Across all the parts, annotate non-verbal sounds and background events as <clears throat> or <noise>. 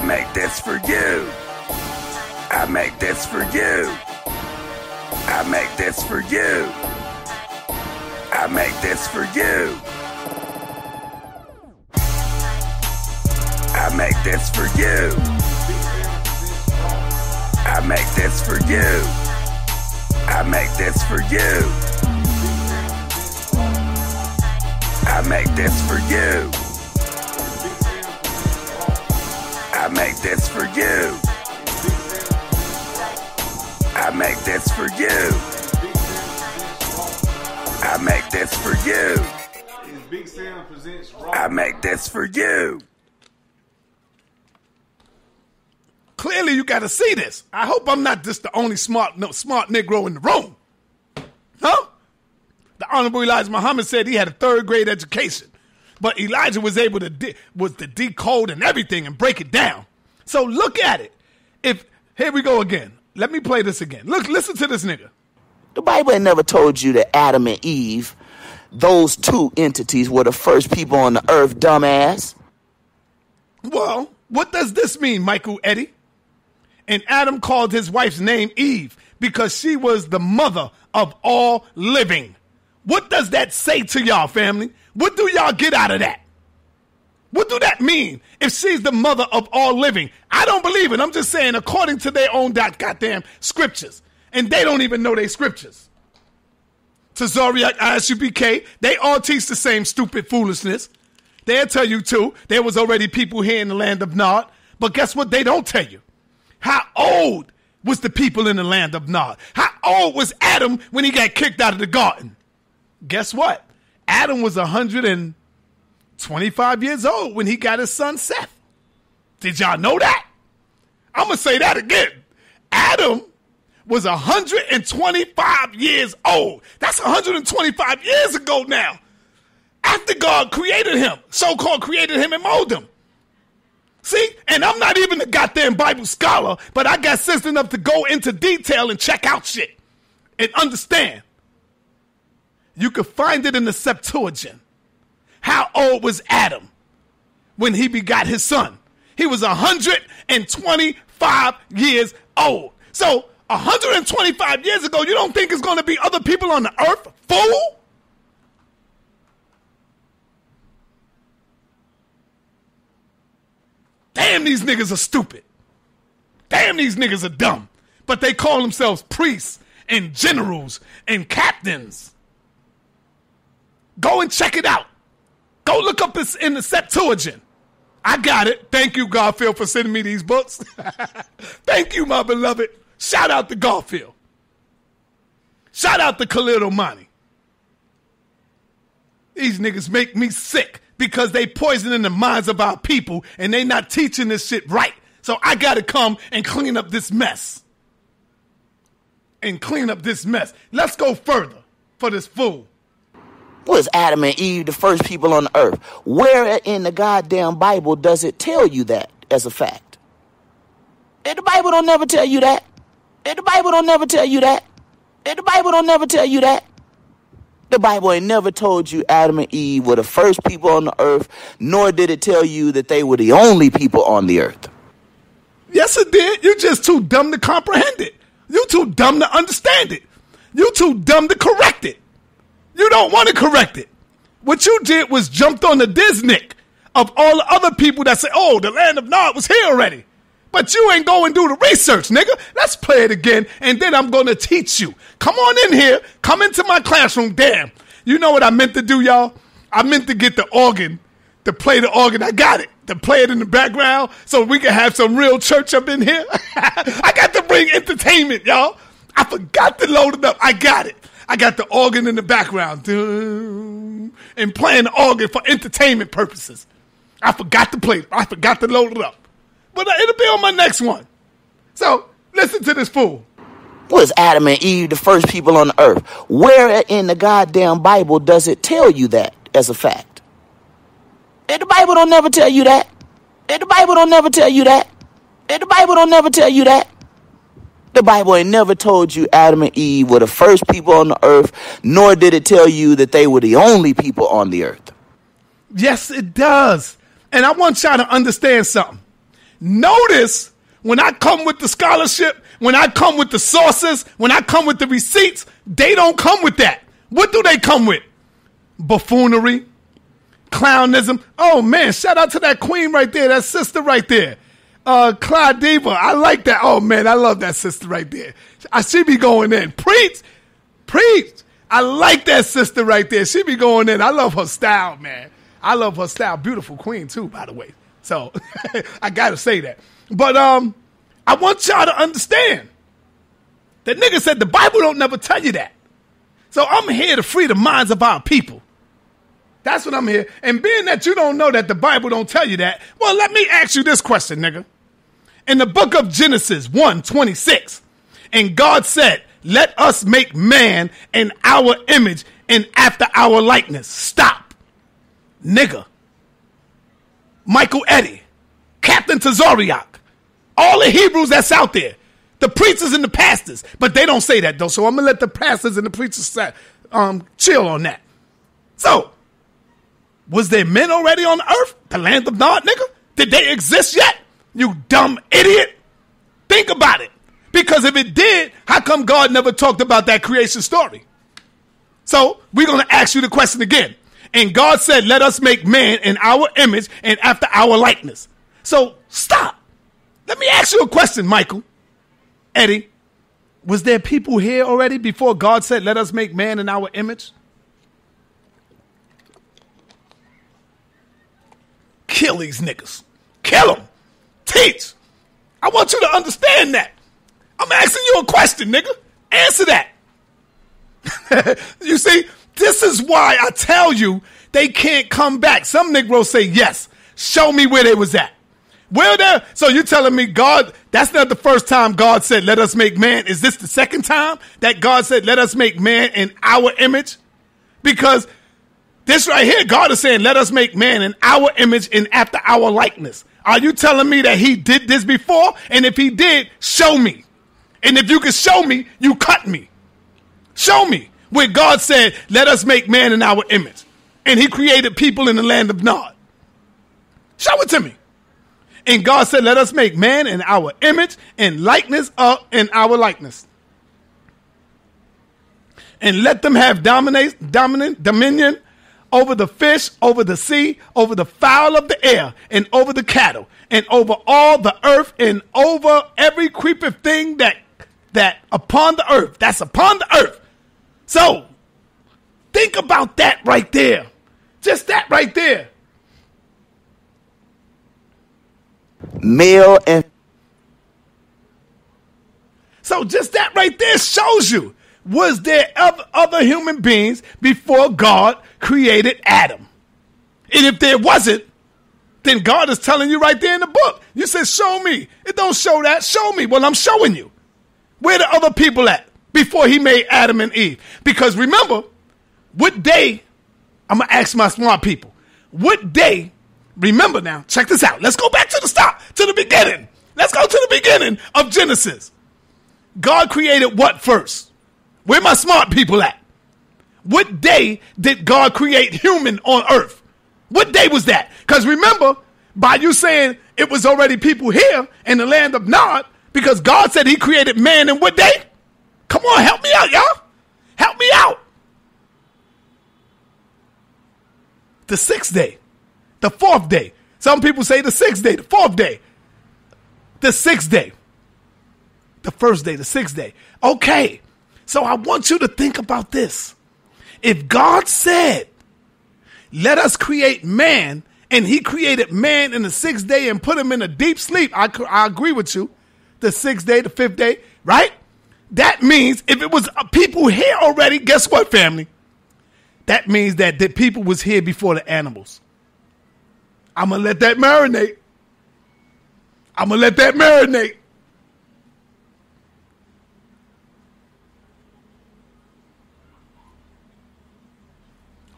I make this for you. I make this for you. I make this for you. I make this for you. I make this for you. I make this for you. I make this for you. I make this for you. I make this for you. I make this for you. I make this for you. Is Big Sam presents I make this for you. Clearly, you got to see this. I hope I'm not just the only smart, no, smart Negro in the room. Huh? The Honorable Elijah Muhammad said he had a third grade education, but Elijah was able to de- was to decode and everything and break it down. So look at it. If here we go again. Let me play this again. Look, listen to this nigga. The Bible ain't never told you that Adam and Eve, those two entities, were the first people on the earth, dumbass. Well, what does this mean, Michael Eddie? And Adam called his wife's name Eve because she was the mother of all living. What does that say to y'all, family? What do y'all get out of that? What do that mean if she's the mother of all living? I don't believe it. I'm just saying, according to their own goddamn scriptures. And they don't even know their scriptures. To Zoriac, ISUPK, they all teach the same stupid foolishness. They'll tell you too, there was already people here in the land of Nod. But guess what? They don't tell you. How old was the people in the land of Nod? How old was Adam when he got kicked out of the garden? Guess what? Adam was 125 years old when he got his son Seth. Did y'all know that? I'm going to say that again. Adam was 125 years old. That's 125 years ago now. After God created him, so called created him and molded him. See, and I'm not even a goddamn Bible scholar, but I got sense enough to go into detail and check out shit and understand. You could find it in the Septuagint. How old was Adam when he begot his son? He was 125 years old. So, 125 years ago, you don't think it's going to be other people on the earth? Fool! Damn, these niggas are stupid. Damn, these niggas are dumb. But they call themselves priests and generals and captains. Go and check it out. Go look up this in the Septuagint. I got it. Thank you, Garfield, for sending me these books. <laughs> Thank you, my beloved. Shout out to Garfield. Shout out to Khalil Omani. These niggas make me sick because they poisoning the minds of our people and they not teaching this shit right. So I gotta come and clean up this mess. And clean up this mess. Let's go further for this fool. Was Adam and Eve the first people on the earth? Where in the goddamn Bible does it tell you that as a fact? And the Bible don't never tell you that. And the Bible don't never tell you that. And the Bible don't never tell you that. The Bible ain't never told you Adam and Eve were the first people on the earth, nor did it tell you that they were the only people on the earth. Yes, it did. You're just too dumb to comprehend it. You too dumb to understand it. You too dumb to correct it. You don't want to correct it. What you did was jumped on the Disney of all the other people that say, oh, the land of Nod was here already. But you ain't go and do the research, nigga. Let's play it again, and then I'm gonna teach you. Come on in here. Come into my classroom. Damn. You know what I meant to do, y'all? I meant to get the organ, to play the organ. I got it. To play it in the background so we can have some real church up in here. <laughs> I got to bring entertainment, y'all. I forgot to load it up. I got it. I got the organ in the background. And playing the organ for entertainment purposes. I forgot to play it. I forgot to load it up. But uh, it'll be on my next one. So listen to this fool. Was Adam and Eve the first people on the earth? Where in the goddamn Bible does it tell you that as a fact? And the Bible don't never tell you that. And the Bible don't never tell you that. And the Bible don't never tell you that. The Bible ain't never told you Adam and Eve were the first people on the earth, nor did it tell you that they were the only people on the earth. Yes, it does. And I want y'all to understand something. Notice when I come with the scholarship, when I come with the sources, when I come with the receipts, they don't come with that. What do they come with? Buffoonery, clownism. Oh man, shout out to that queen right there, that sister right there. Uh, Clyde Diva. I like that. Oh man, I love that sister right there. I she be going in. Preach, preach. I like that sister right there. She be going in. I love her style, man. I love her style. Beautiful queen too, by the way. So <laughs> I gotta say that. But um, I want y'all to understand that nigga said the Bible don't never tell you that. So I'm here to free the minds of our people. That's what I'm here. And being that you don't know that the Bible don't tell you that, well, let me ask you this question, nigga. In the book of Genesis 1 26, and God said, Let us make man in our image and after our likeness. Stop. Nigga. Michael Eddie, Captain Tazariak, all the Hebrews that's out there, the preachers and the pastors, but they don't say that though. So I'm gonna let the pastors and the preachers um, chill on that. So, was there men already on earth, the land of Nod, nigga? Did they exist yet? You dumb idiot. Think about it. Because if it did, how come God never talked about that creation story? So we're going to ask you the question again. And God said, Let us make man in our image and after our likeness. So stop. Let me ask you a question, Michael. Eddie, was there people here already before God said, Let us make man in our image? Kill these niggas. Kill them. Teach. I want you to understand that. I'm asking you a question, nigga. Answer that. <laughs> you see, this is why I tell you they can't come back. Some Negroes say, yes, show me where they was at. Where there? So you're telling me God, that's not the first time God said, let us make man. Is this the second time that God said, let us make man in our image? Because this right here, God is saying, let us make man in our image and after our likeness. Are you telling me that he did this before? And if he did, show me. And if you can show me, you cut me. Show me where God said, let us make man in our image. And he created people in the land of Nod. Show it to me. And God said, let us make man in our image and likeness of in our likeness. And let them have dominate, dominant dominion over the fish, over the sea, over the fowl of the air, and over the cattle, and over all the earth, and over every creeping thing that that upon the earth, that's upon the earth. So think about that right there. Just that right there. Male and So just that right there shows you was there other, human beings before God created Adam? And if there wasn't, then God is telling you right there in the book. You said, Show me. It don't show that. Show me. Well, I'm showing you. Where the other people at before he made Adam and Eve? Because remember, what day, I'm going to ask my smart people, what day, remember now, check this out. Let's go back to the start, to the beginning. Let's go to the beginning of Genesis. God created what first? Where my smart people at? What day did God create human on earth? What day was that? Because remember, by you saying it was already people here in the land of Nod, because God said he created man in what day? Come on, help me out, y'all. Help me out. The sixth day, the fourth day. Some people say the sixth day, the fourth day, the sixth day, the first day, the sixth day. Okay, so I want you to think about this. If God said, let us create man, and he created man in the sixth day and put him in a deep sleep, I, I agree with you. The sixth day, the fifth day, right? That means if it was uh, people here already, guess what, family? That means that the people was here before the animals. I'm gonna let that marinate. I'm gonna let that marinate.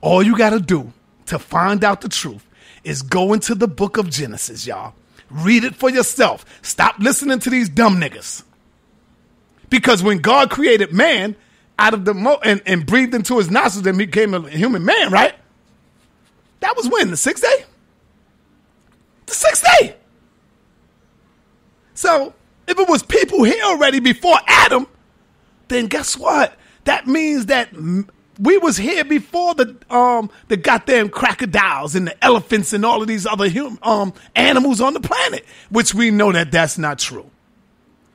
All you gotta do to find out the truth is go into the book of Genesis, y'all. Read it for yourself. Stop listening to these dumb niggas. Because when God created man out of the mo- and, and breathed into his nostrils and became a human man, right? That was when? The sixth day? The sixth day. So if it was people here already before Adam, then guess what? That means that we was here before the um the goddamn crocodiles and the elephants and all of these other hum, um animals on the planet, which we know that that's not true.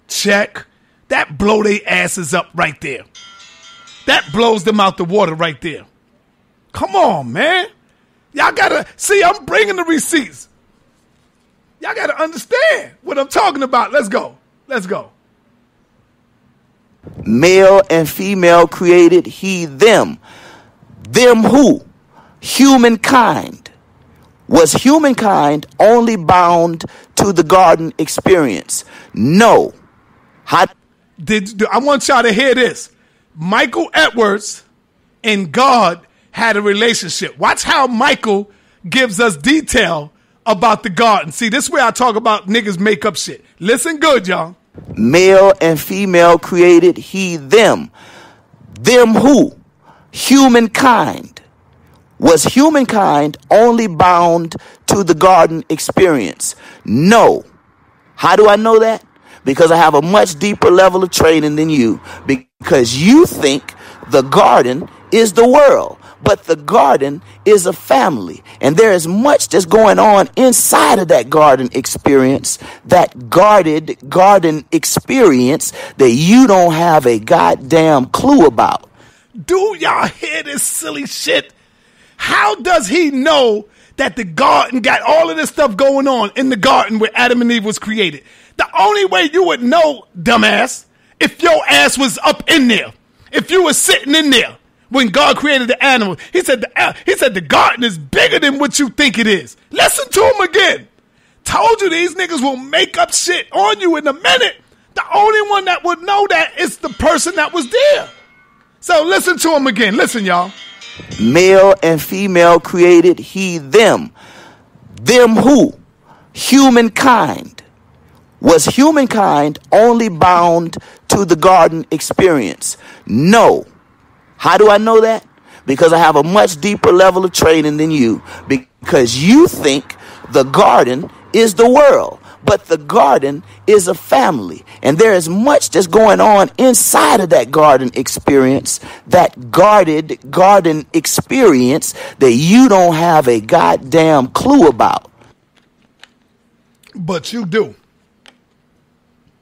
Check. That blow their asses up right there. That blows them out the water right there. Come on, man. Y'all gotta see. I'm bringing the receipts. Y'all gotta understand what I'm talking about. Let's go. Let's go. Male and female created he them. Them who? Humankind. Was humankind only bound to the garden experience? No. How Did I want y'all to hear this? Michael Edwards and God had a relationship. Watch how Michael gives us detail about the garden. See, this is where I talk about niggas make up shit. Listen good, y'all. Male and female created he them. Them who? Humankind. Was humankind only bound to the garden experience? No. How do I know that? Because I have a much deeper level of training than you. Because you think the garden is the world, but the garden is a family. And there is much that's going on inside of that garden experience, that guarded garden experience that you don't have a goddamn clue about. Do y'all hear this silly shit? How does he know that the garden got all of this stuff going on in the garden where Adam and Eve was created? The only way you would know, dumbass, if your ass was up in there, if you were sitting in there when God created the animal. He said the, uh, he said the garden is bigger than what you think it is. Listen to him again. Told you these niggas will make up shit on you in a minute. The only one that would know that is the person that was there. So listen to him again. Listen, y'all. Male and female created he them. Them who? Humankind. Was humankind only bound to the garden experience? No. How do I know that? Because I have a much deeper level of training than you. Because you think the garden is the world, but the garden is a family. And there is much that's going on inside of that garden experience, that guarded garden experience that you don't have a goddamn clue about. But you do.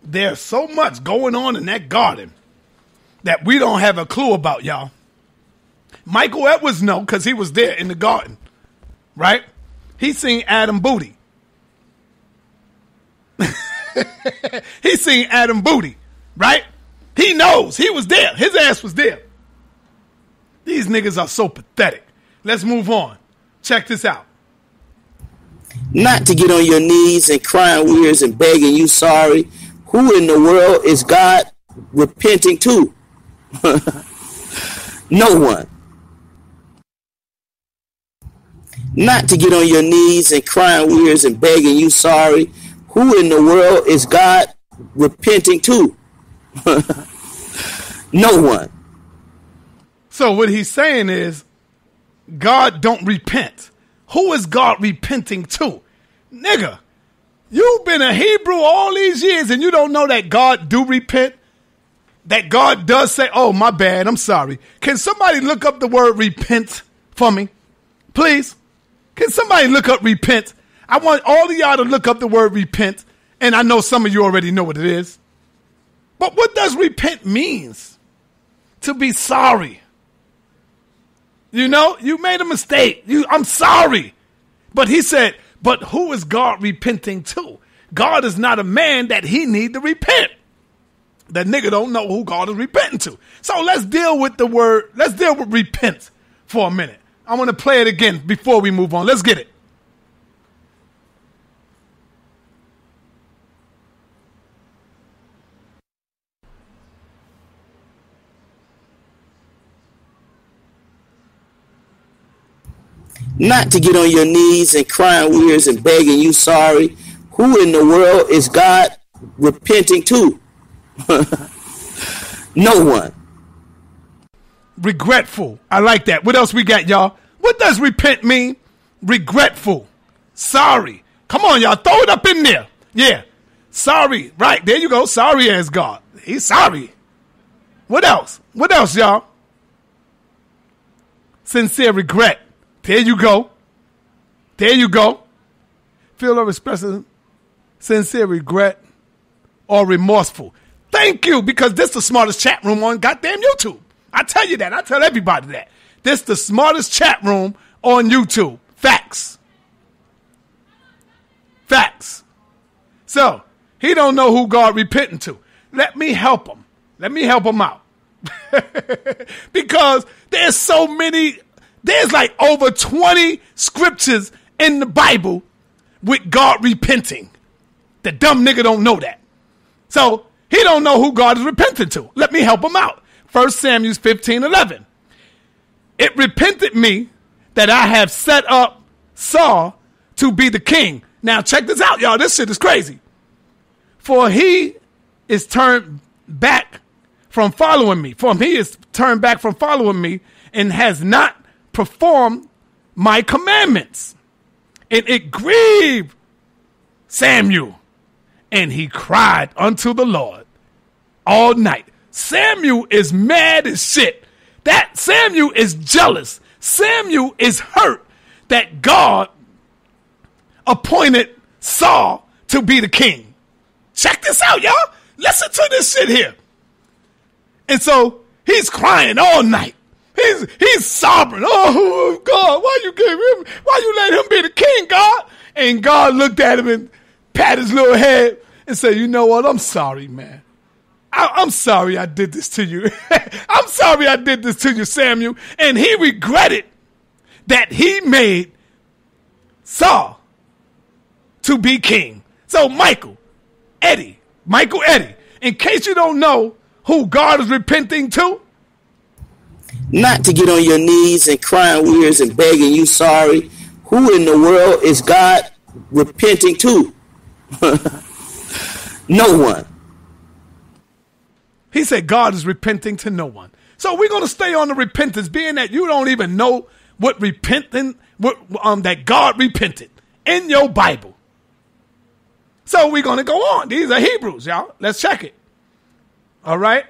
There's so much going on in that garden that we don't have a clue about, y'all. Michael Edwards know because he was there in the garden, right? He seen Adam Booty. <laughs> he seen Adam Booty, right? He knows he was there. His ass was there. These niggas are so pathetic. Let's move on. Check this out. not to get on your knees and crying weirds and begging you sorry. Who in the world is God repenting to? <laughs> no one. Not to get on your knees and crying weirds and begging you sorry. Who in the world is God repenting to? <laughs> no one. So what he's saying is God don't repent. Who is God repenting to? Nigga, you've been a Hebrew all these years and you don't know that God do repent? That God does say, "Oh, my bad. I'm sorry." Can somebody look up the word repent for me? Please? Can somebody look up repent? I want all of y'all to look up the word repent, and I know some of you already know what it is. But what does repent means? To be sorry. You know, you made a mistake. You, I'm sorry. But he said, but who is God repenting to? God is not a man that he need to repent. That nigga don't know who God is repenting to. So let's deal with the word, let's deal with repent for a minute. I want to play it again before we move on. Let's get it. not to get on your knees and crying weirds and begging you sorry. Who in the world is God repenting to? <laughs> no one. Regretful. I like that. What else we got, y'all? What does repent mean? Regretful. Sorry. Come on, y'all. Throw it up in there. Yeah. Sorry. Right. There you go. Sorry as God. He's sorry. What else? What else, y'all? Sincere regret. There you go. There you go. Feel or expressing sincere regret or remorseful. Thank you, because this the smartest chat room on goddamn YouTube. I tell you that. I tell everybody that. This the smartest chat room on YouTube. Facts. Facts. So he don't know who God repenting to. Let me help him. Let me help him out. <laughs> because there's so many, there's like over 20 scriptures in the Bible with God repenting. The dumb nigga don't know that. So he don't know who God is repenting to. Let me help him out. 1 Samuel 15, 11. It repented me that I have set up Saul to be the king. Now check this out, y'all. This shit is crazy. For he is turned back from following me. For he is turned back from following me and has not performed my commandments. And it grieved Samuel. And he cried unto the Lord all night. Samuel is mad as shit. That Samuel is jealous. Samuel is hurt that God appointed Saul to be the king. Check this out, y'all. Listen to this shit here. And so he's crying all night. He's he's sobbing. Oh God, why you gave him? Why you let him be the king, God? And God looked at him and pat his little head and said, "You know what? I'm sorry, man. I, am sorry I did this to you. <laughs> I'm sorry I did this to you, Samuel." And he regretted that he made Saul to be king. So Michael, Eddie, Michael Eddie, in case you don't know who God is repenting to, not to get on your knees and crying weirds and begging you sorry. Who in the world is God repenting to? <laughs> no one. He said God is repenting to no one. So we're going to stay on the repentance, being that you don't even know what repenting, what um that God repented in your Bible. So we're going to go on. These are Hebrews, y'all. Let's check it. All right.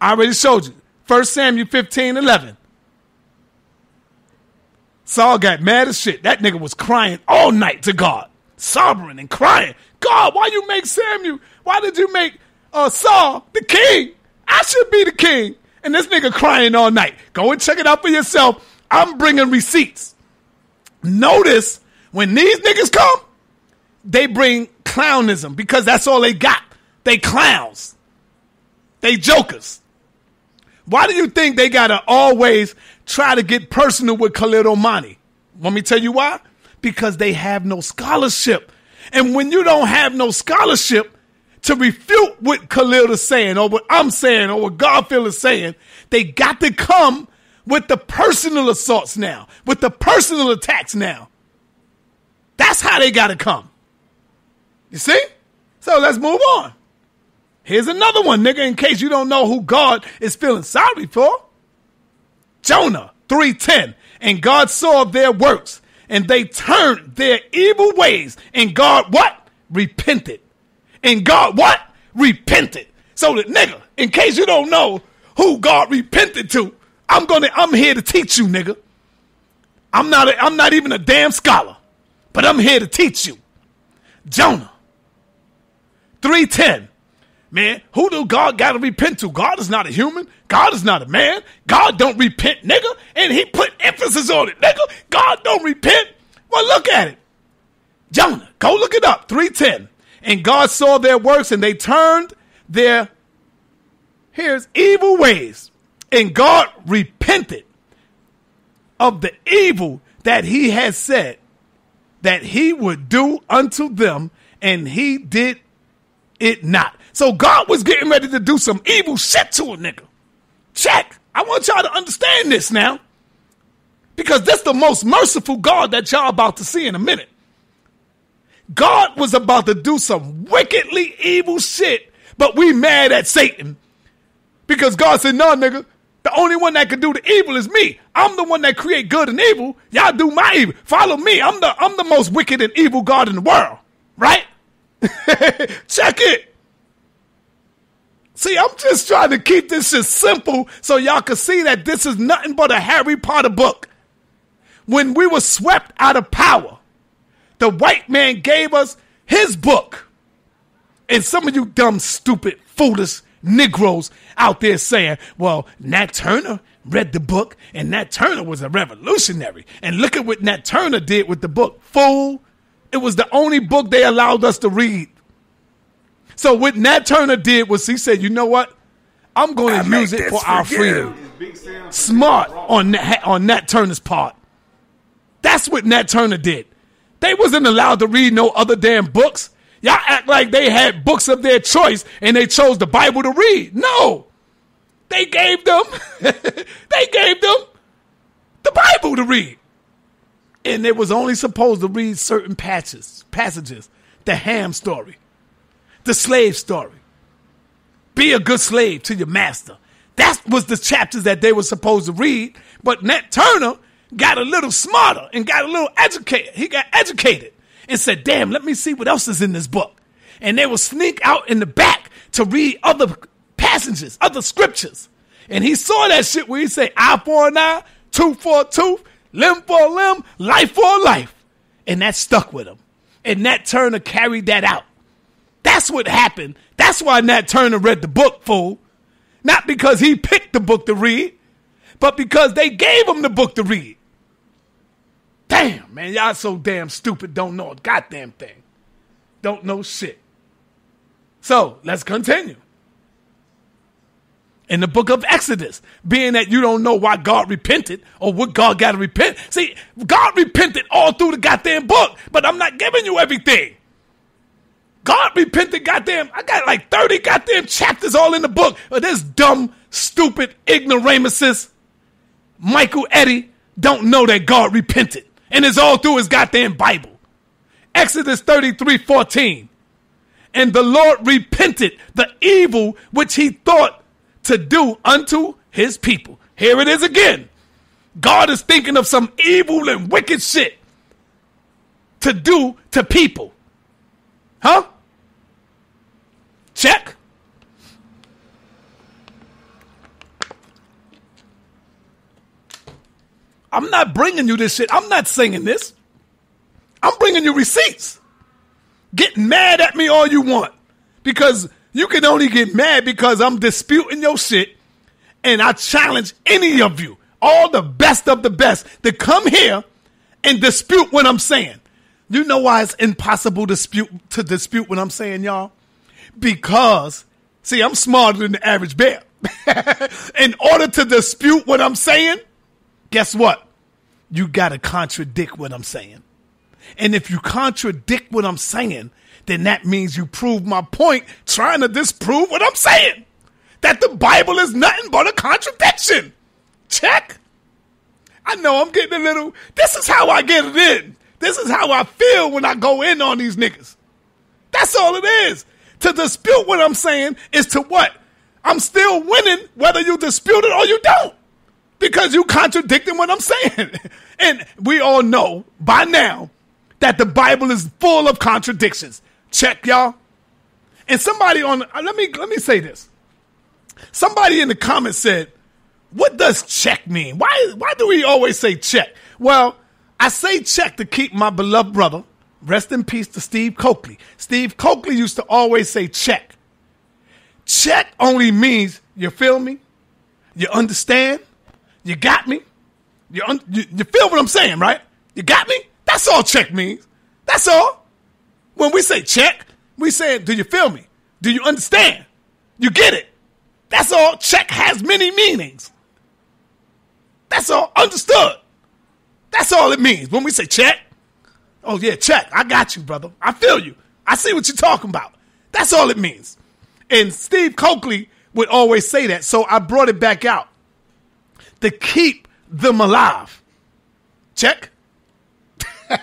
I already showed you. 1 Samuel 15, 11. Saul got mad as shit. That nigga was crying all night to God, sobbing and crying. God, why you make Samuel? Why did you make uh, Saul the king? I should be the king. And this nigga crying all night. Go and check it out for yourself. I'm bringing receipts. Notice when these niggas come, they bring clownism because that's all they got. They clowns. They jokers. Why do you think they gotta always try to get personal with Khalid Omani? Let me tell you why? Because they have no scholarship. And when you don't have no scholarship to refute what Khalil is saying or what I'm saying or what Garfield is saying, they got to come with the personal assaults now, with the personal attacks now. That's how they got to come. You see? So let's move on. Here's another one, nigga, in case you don't know who God is feeling sorry for. Jonah 3:10. And God saw their works, and they turned their evil ways, and God what? Repented. And God what? Repented. So the nigga, in case you don't know who God repented to, I'm gonna I'm here to teach you, nigga. I'm not a, I'm not even a damn scholar, but I'm here to teach you. Jonah 310 man. Who do God got to repent to? God is not a human. God is not a man. God don't repent, nigga. And he put emphasis on it, nigga. God don't repent. Well, look at it. Jonah, go look it up. 310. And God saw their works and they turned their, here's evil ways. And God repented of the evil that he had said that he would do unto them, and he did it not. So God was getting ready to do some evil shit to a nigga. Check. I want y'all to understand this now. Because that's the most merciful God that y'all about to see in a minute. God was about to do some wickedly evil shit, but we mad at Satan. Because God said, no, nigga, the only one that can do the evil is me. I'm the one that create good and evil. Y'all do my evil. Follow me. I'm the I'm the most wicked and evil God in the world. Right? <laughs> Check it. See, I'm just trying to keep this shit simple so y'all can see that this is nothing but a Harry Potter book. When we were swept out of power, the white man gave us his book. And some of you dumb, stupid, foolish Negroes out there saying, well, Nat Turner read the book, and Nat Turner was a revolutionary. And look at what Nat Turner did with the book. Fool. It was the only book they allowed us to read. So what Nat Turner did was he said, you know what? I'm going to use it for for our you. freedom. Is Big Sam Smart on Nat, on Nat Turner's part. That's what Nat Turner did. They wasn't allowed to read no other damn books. Y'all act like they had books of their choice and they chose the Bible to read. No. They gave them <laughs> they gave them the Bible to read. And they was only supposed to read certain patches, passages. The ham story, the slave story. Be a good slave to your master. That was the chapters that they were supposed to read. But Nat Turner got a little smarter and got a little educated. He got educated and said, damn, let me see what else is in this book. And they will sneak out in the back to read other passages, other scriptures. And he saw that shit where he say, eye for an eye, tooth for a tooth, limb for a limb, life for a life. And that stuck with him. And Nat Turner carried that out. That's what happened. That's why Nat Turner read the book, fool. Not because he picked the book to read, but because they gave him the book to read. Damn, man, y'all so damn stupid, don't know a goddamn thing. Don't know shit. So let's continue. In the book of Exodus, being that you don't know why God repented or what God got to repent. See, God repented all through the goddamn book, but I'm not giving you everything. God repented, goddamn. I got like 30 goddamn chapters all in the book of this dumb, stupid ignoramuses. Michael Eddy don't know that God repented. And it's all through his goddamn Bible. Exodus 33 14. And the Lord repented the evil which he thought to do unto his people. Here it is again. God is thinking of some evil and wicked shit to do to people. Huh? Check. I'm not bringing you this shit. I'm not singing this. I'm bringing you receipts. Get mad at me all you want because you can only get mad because I'm disputing your shit and I challenge any of you, all the best of the best, to come here and dispute what I'm saying. You know why it's impossible to dispute to dispute what I'm saying, y'all? Because see, I'm smarter than the average bear. <laughs> In order to dispute what I'm saying, guess what? You got to contradict what I'm saying. And if you contradict what I'm saying, then that means you prove my point trying to disprove what I'm saying. That the Bible is nothing but a contradiction. Check. I know I'm getting a little. This is how I get it in. This is how I feel when I go in on these niggas. That's all it is. To dispute what I'm saying is to what? I'm still winning whether you dispute it or you don't. Because you contradicting what I'm saying. <laughs> And we all know by now that the Bible is full of contradictions. Check y'all. And somebody on uh, let me let me say this. Somebody in the comments said, "What does check mean? Why why do we always say check?" Well, I say check to keep my beloved brother, rest in peace to Steve Coakley. Steve Coakley used to always say check. Check only means you feel me, you understand, you got me, you, un- you you feel what I'm saying, right? You got me. That's all check means. That's all. When we say check, we say, do you feel me? Do you understand? You get it? That's all. Check has many meanings. That's all. Understood. That's all it means when we say check. Oh yeah, check. I got you, brother. I feel you. I see what you're talking about. That's all it means. And Steve Coakley would always say that, so I brought it back out to keep them alive. Check. <laughs>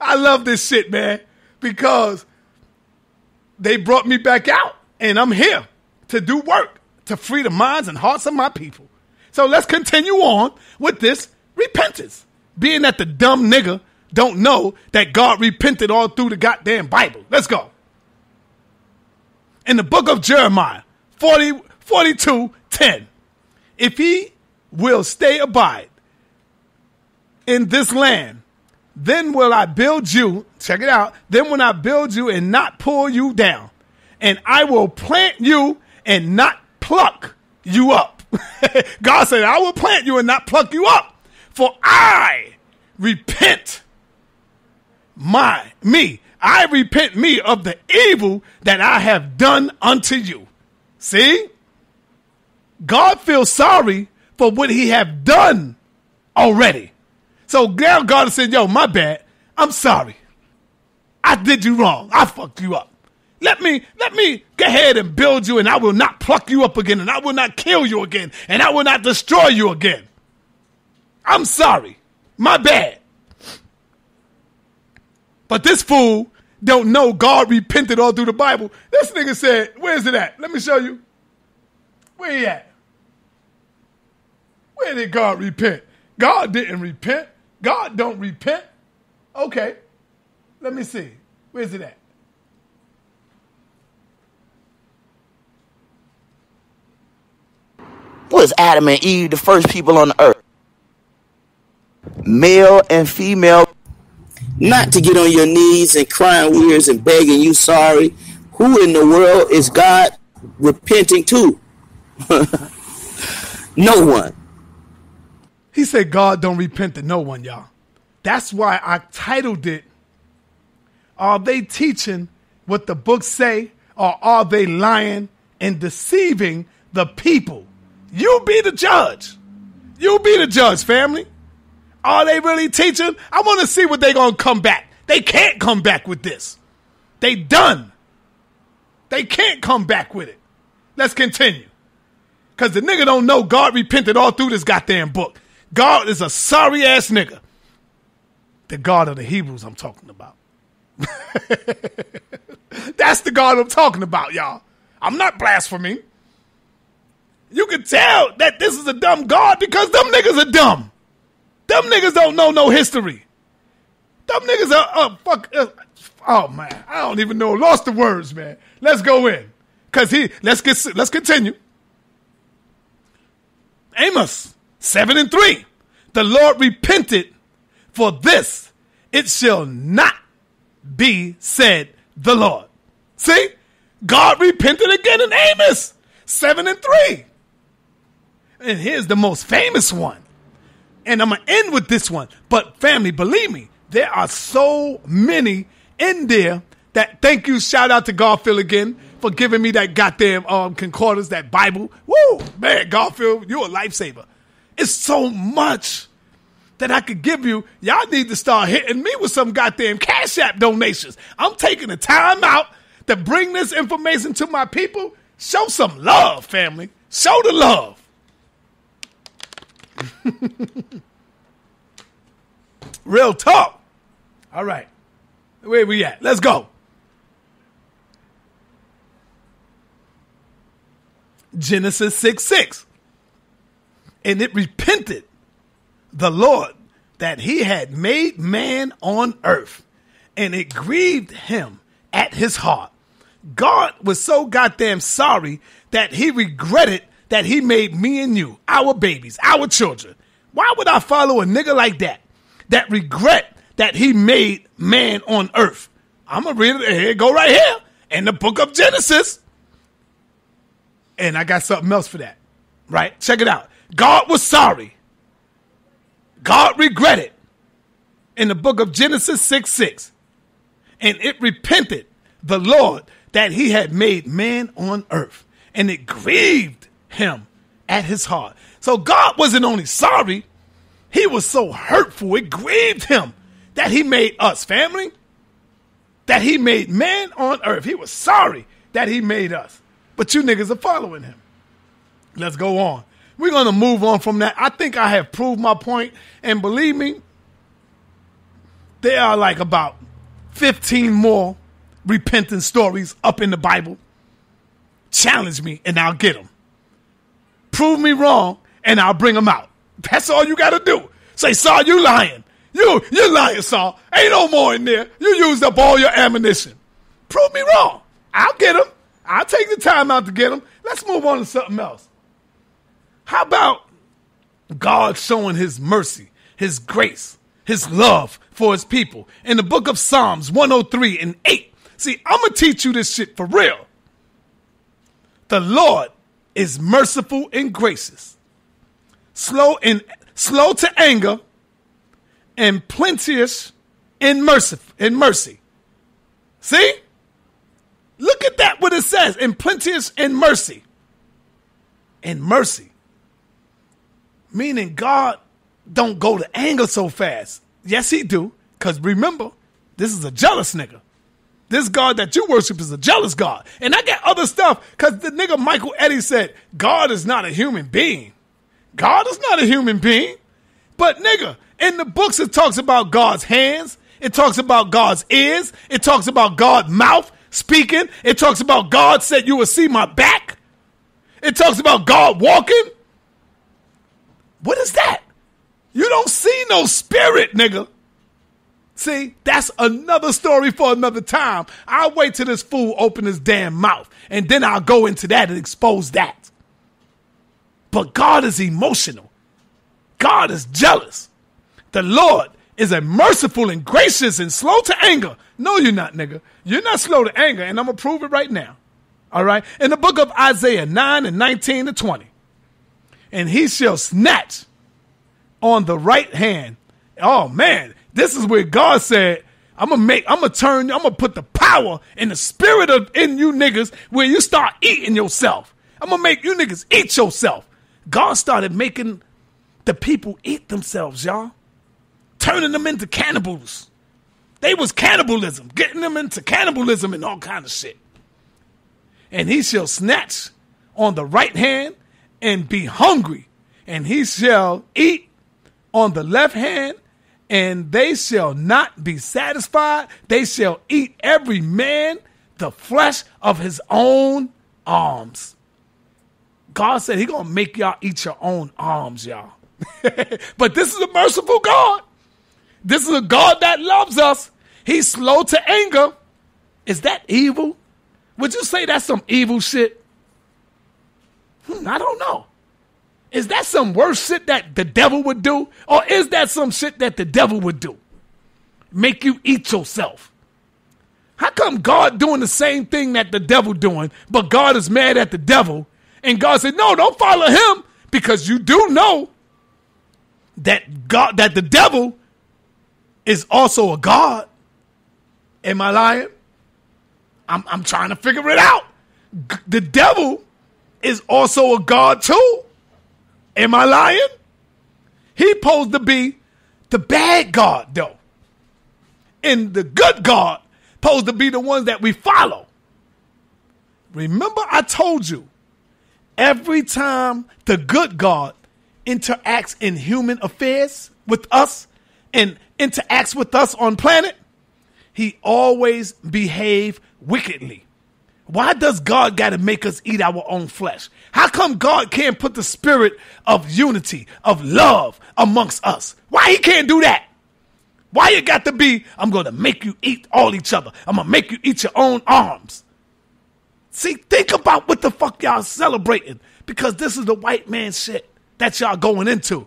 I love this shit, man, because they brought me back out and I'm here to do work to free the minds and hearts of my people. So let's continue on with this repentance. Being that the dumb nigga don't know that God repented all through the goddamn Bible. Let's go. In the book of Jeremiah 40, 42 10. If he will stay abide in this land, then will I build you. Check it out. Then will I build you and not pull you down. And I will plant you and not pluck you up. <laughs> God said, I will plant you and not pluck you up. For I repent my me. I repent me of the evil that I have done unto you. See? God feels sorry for what he have done already. So now God said, yo, my bad. I'm sorry. I did you wrong. I fucked you up. Let me, let me go ahead and build you and I will not pluck you up again and I will not kill you again and I will not destroy you again. I'm sorry. My bad. But this fool don't know God repented all through the Bible. This nigga said, where's it at? Let me show you. Where he at? Where did God repent? God didn't repent. God don't repent. Okay. Let me see. Where's it at? Was Adam and Eve the first people on the earth? Male and female. Not to get on your knees and crying weirds and begging you sorry. Who in the world is God repenting to? <laughs> no one. He said God don't repent to no one, y'all. That's why I titled it Are they teaching what the books say or are they lying and deceiving the people? You be the judge. You be the judge, family. Are they really teaching? I want to see what they going to come back. They can't come back with this. They done. They can't come back with it. Let's continue. Because the nigga don't know God repented all through this goddamn book. God is a sorry ass nigga. The God of the Hebrews I'm talking about. <laughs> That's the God I'm talking about, y'all. I'm not blaspheming. You can tell that this is a dumb God because them niggas are dumb. Them niggas don't know no history. Them niggas are uh, fuck. Uh, oh man, I don't even know. Lost the words, man. Let's go in, cause he. Let's get. Let's continue. Amos seven and three. The Lord repented for this; it shall not be said. The Lord. See, God repented again in Amos seven and three. And here's the most famous one. And I'm going to end with this one. But family, believe me, there are so many in there that thank you. Shout out to Garfield again for giving me that goddamn um, concordance, that Bible. Woo, man, Garfield, you're a lifesaver. It's so much that I could give you. Y'all need to start hitting me with some goddamn Cash App donations. I'm taking the time out to bring this information to my people. Show some love, family. Show the love. <laughs> Real talk. All right. Where we at? Let's go. Genesis 6 6. And it repented the Lord that he had made man on earth, and it grieved him at his heart. God was so goddamn sorry that he regretted that he made me and you, our babies, our children. Why would I follow a nigga like that? That regret that he made man on earth. I'm gonna read it here, go right here in the book of Genesis. And I got something else for that. Right? Check it out. God was sorry. God regretted in the book of Genesis 6 6. And it repented the Lord that he had made man on earth. And it grieved him at his heart. So God wasn't only sorry, he was so hurtful, it grieved him that he made us family, that he made man on earth. He was sorry that he made us. But you niggas are following him. Let's go on. We're going to move on from that. I think I have proved my point, And believe me, there are like about 15 more repentant stories up in the Bible. Challenge me and I'll get them prove me wrong, and I'll bring them out. That's all you got to do. Say, Saul, you lying. You, you're lying, Saul. Ain't no more in there. You used up all your ammunition. Prove me wrong. I'll get them. I'll take the time out to get them. Let's move on to something else. How about God showing his mercy, his grace, his love for his people in the book of Psalms 103 and 8? See, I'm going to teach you this shit for real. The Lord is merciful and gracious, slow in slow to anger, and plenteous in mercy. In mercy. See? Look at that, what it says. And plenteous in mercy. In mercy. Meaning God don't go to anger so fast. Yes, he do. Because remember, this is a jealous nigga. This God that you worship is a jealous God. And I got other stuff because the nigga Michael Eddie said, God is not a human being. God is not a human being. But nigga, in the books it talks about God's hands. It talks about God's ears. It talks about God's mouth speaking. It talks about God said you will see my back. It talks about God walking. What is that? You don't see no spirit, nigga. See, that's another story for another time. I'll wait till this fool open his damn mouth and then I'll go into that and expose that. But God is emotional. God is jealous. The Lord is a merciful and gracious and slow to anger. No, you're not, nigga. You're not slow to anger, and I'm gonna prove it right now. All right. In the book of Isaiah 9 and 19 to 20. And he shall snatch on the right hand. Oh man, this is where God said, I'm gonna make, I'm gonna turn, I'm gonna put the power and the spirit of in you niggas where you start eating yourself. I'm gonna make you niggas eat yourself. God started making the people eat themselves, y'all. Turning them into cannibals. They was cannibalism, getting them into cannibalism and all kind of shit. And he shall snatch on the right hand and be hungry, and he shall eat on the left hand, and they shall not be satisfied. They shall eat every man the flesh of his own arms. God said he gonna make y'all eat your own arms, y'all. <laughs> but this is a merciful God. This is a God that loves us. He's slow to anger. Is that evil? Would you say that's some evil shit? Hmm, I don't know. Is that some worse shit that the devil would do? Or is that some shit that the devil would do? Make you eat yourself. How come God doing the same thing that the devil doing, but God is mad at the devil? And God said, No, don't follow him, because you do know that God that the devil is also a God. Am I lying? I'm, I'm trying to figure it out. G- the devil is also a God too. Am I lying? He posed to be the bad God though. And the good God posed to be the ones that we follow. Remember I told you, every time the good God interacts in human affairs with us and interacts with us on planet, he always behave wickedly. Why does God got to make us eat our own flesh? How come God can't put the spirit of unity, of love amongst us? Why he can't do that? Why you got to be, I'm going to make you eat all each other. I'm going to make you eat your own arms. See, think about what the fuck y'all celebrating because this is the white man shit that y'all going into.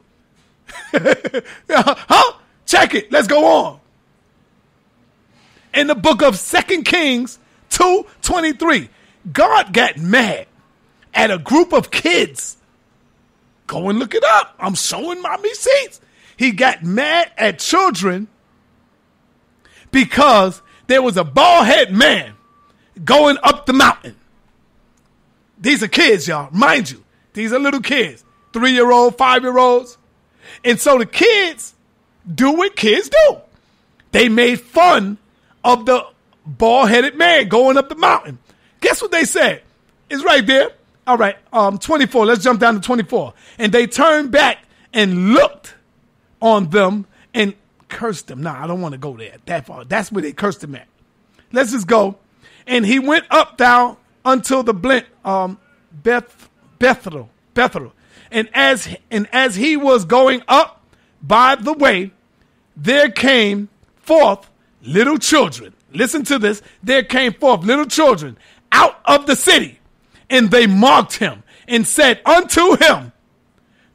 <laughs> huh? Check it. Let's go on. In the book of Second Kings 2:23, God got mad at a group of kids. Go and look it up. I'm showing my receipts. He got mad at children because there was a bald head man going up the mountain. These are kids, y'all. Mind you, these are little kids, three year old, five year olds. And so the kids do what kids do. They made fun of the bald headed man going up the mountain. Guess what they said? It's right there. All right, um, 24. Let's jump down to 24. And they turned back and looked on them and cursed them. Nah, I don't want to go there that far. That's where they cursed him at. Let's just go. And he went up down until the blent, um, Beth, Bethel, Bethel. And as and as he was going up by the way, there came forth little children. Listen to this. There came forth little children out of the city, and they mocked him and said unto him,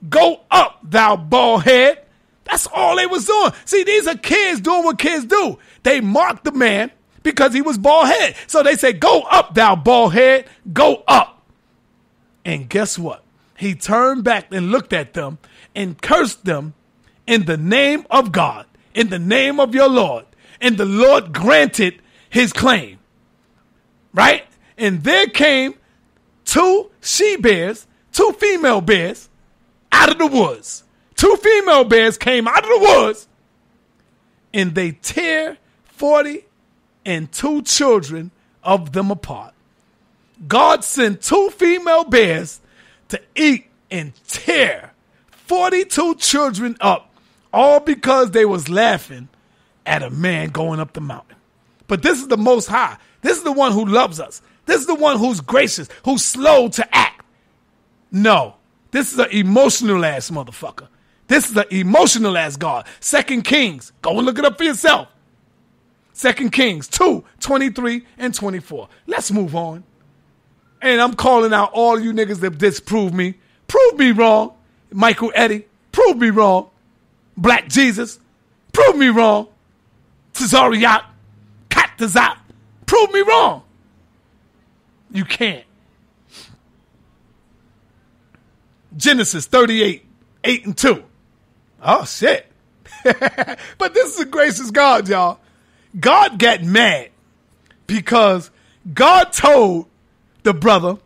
Go up, thou bald head. That's all they was doing. See, these are kids doing what kids do. They mocked the man because he was bald head. So they said, Go up, thou bald head. Go up. And guess what? He turned back and looked at them and cursed them in the name of God, in the name of your Lord. And the Lord granted his claim. Right? And there came two she bears, two female bears out of the woods. Two female bears came out of the woods and they tear 40 and two children of them apart. God sent two female bears to eat and tear 42 children up, all because they was laughing at a man going up the mountain. But this is the most high. This is the one who loves us. This is the one who's gracious, who's slow to act. No, this is an emotional ass motherfucker. This is an emotional ass God. Second Kings. Go and look it up for yourself. Second Kings 2, 23 and 24. Let's move on. And I'm calling out all you niggas that disprove me. Prove me wrong. Michael Eddie. Prove me wrong. Black Jesus. Prove me wrong. Tazariot. Kat Tazat. Prove me wrong. You can't. Genesis 38, 8 and 2. Oh, shit. <laughs> but this is a gracious God, y'all. God got mad because God told the brother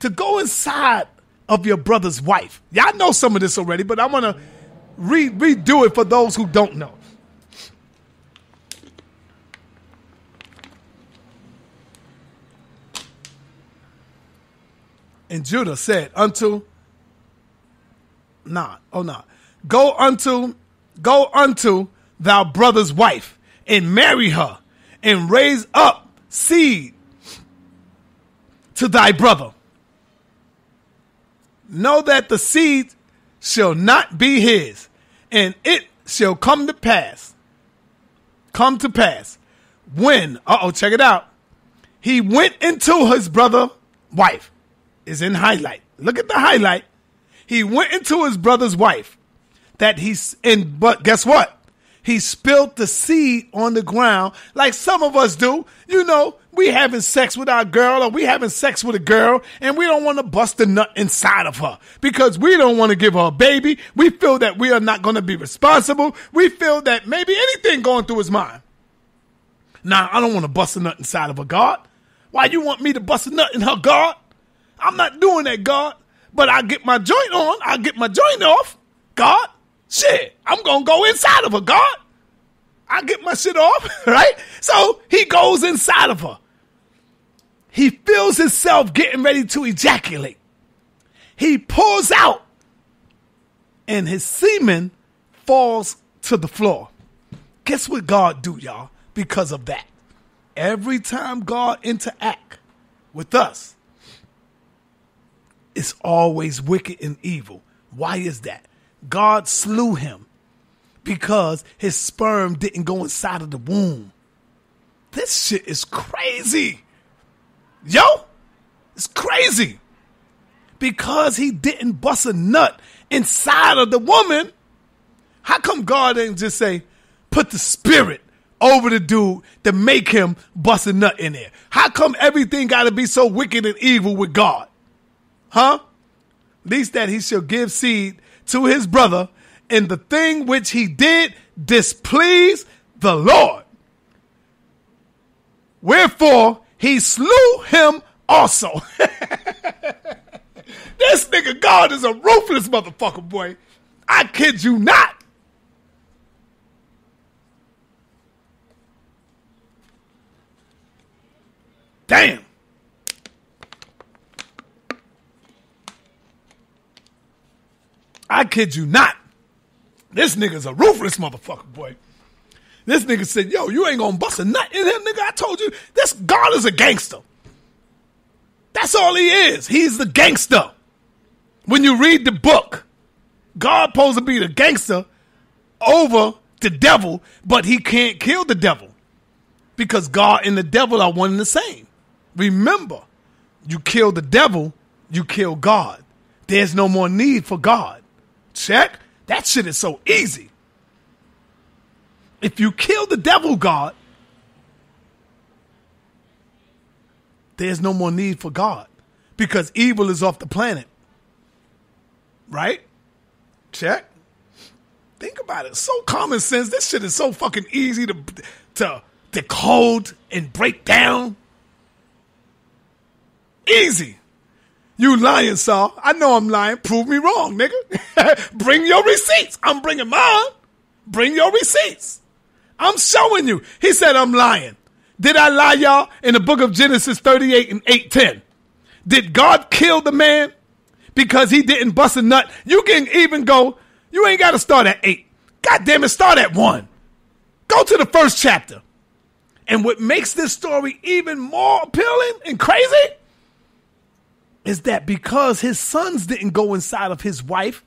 to go inside of your brother's wife. Y'all know some of this already, but I'm going to re- redo it for those who don't know. And Judah said unto, nah, oh nah, go unto, go unto thou brother's wife and marry her and raise up seed to thy brother. Know that the seed shall not be his, and it shall come to pass. Come to pass. When, uh oh, check it out. He went into his brother wife is in highlight. Look at the highlight. He went into his brother's wife that he's in, but guess what? He spilled the seed on the ground like some of us do. You know, we having sex with our girl or we having sex with a girl and we don't want to bust a nut inside of her because we don't want to give her a baby. We feel that we are not going to be responsible. We feel that maybe anything going through his mind. Nah, I don't want to bust a nut inside of a God. Why you want me to bust a nut in her God? I'm not doing that, God. But I get my joint on. I get my joint off. God, shit, I'm gonna go inside of her. God, I get my shit off, <laughs> right? So he goes inside of her. He feels himself getting ready to ejaculate. He pulls out, and his semen falls to the floor. Guess what God do, y'all? Because of that, every time God interact with us, is always wicked and evil. Why is that? God slew him because his sperm didn't go inside of the womb. This shit is crazy. Yo, it's crazy. Because he didn't bust a nut inside of the woman, how come God didn't just say, put the spirit over the dude to make him bust a nut in there? How come everything got to be so wicked and evil with God? Huh? Least that he shall give seed to his brother, and the thing which he did displeased the Lord. Wherefore he slew him also. <laughs> this nigga God is a ruthless motherfucker, boy. I kid you not. Damn. I kid you not. This nigga's a ruthless motherfucker, boy. This nigga said, yo, you ain't gonna bust a nut in him, nigga. I told you, this God is a gangster. That's all he is. He's the gangster. When you read the book, God supposed to be the gangster over the devil, but he can't kill the devil because God and the devil are one and the same. Remember, you kill the devil, you kill God. There's no more need for God. Check. That shit is so easy. If you kill the devil, God, there's no more need for God because evil is off the planet. Right? Check. Think about it. So common sense. This shit is so fucking easy to to decode and break down. Easy. You lying, Saul. I know I'm lying. Prove me wrong, nigga. <laughs> Bring your receipts. I'm bringing mine. Bring your receipts. I'm showing you. He said I'm lying. Did I lie, y'all? In the book of Genesis 38 and 810. Did God kill the man because he didn't bust a nut? You can even go, you ain't got to start at 8. God damn it, start at 1. Go to the first chapter. And what makes this story even more appealing and crazy is that because his sons didn't go inside of his wife,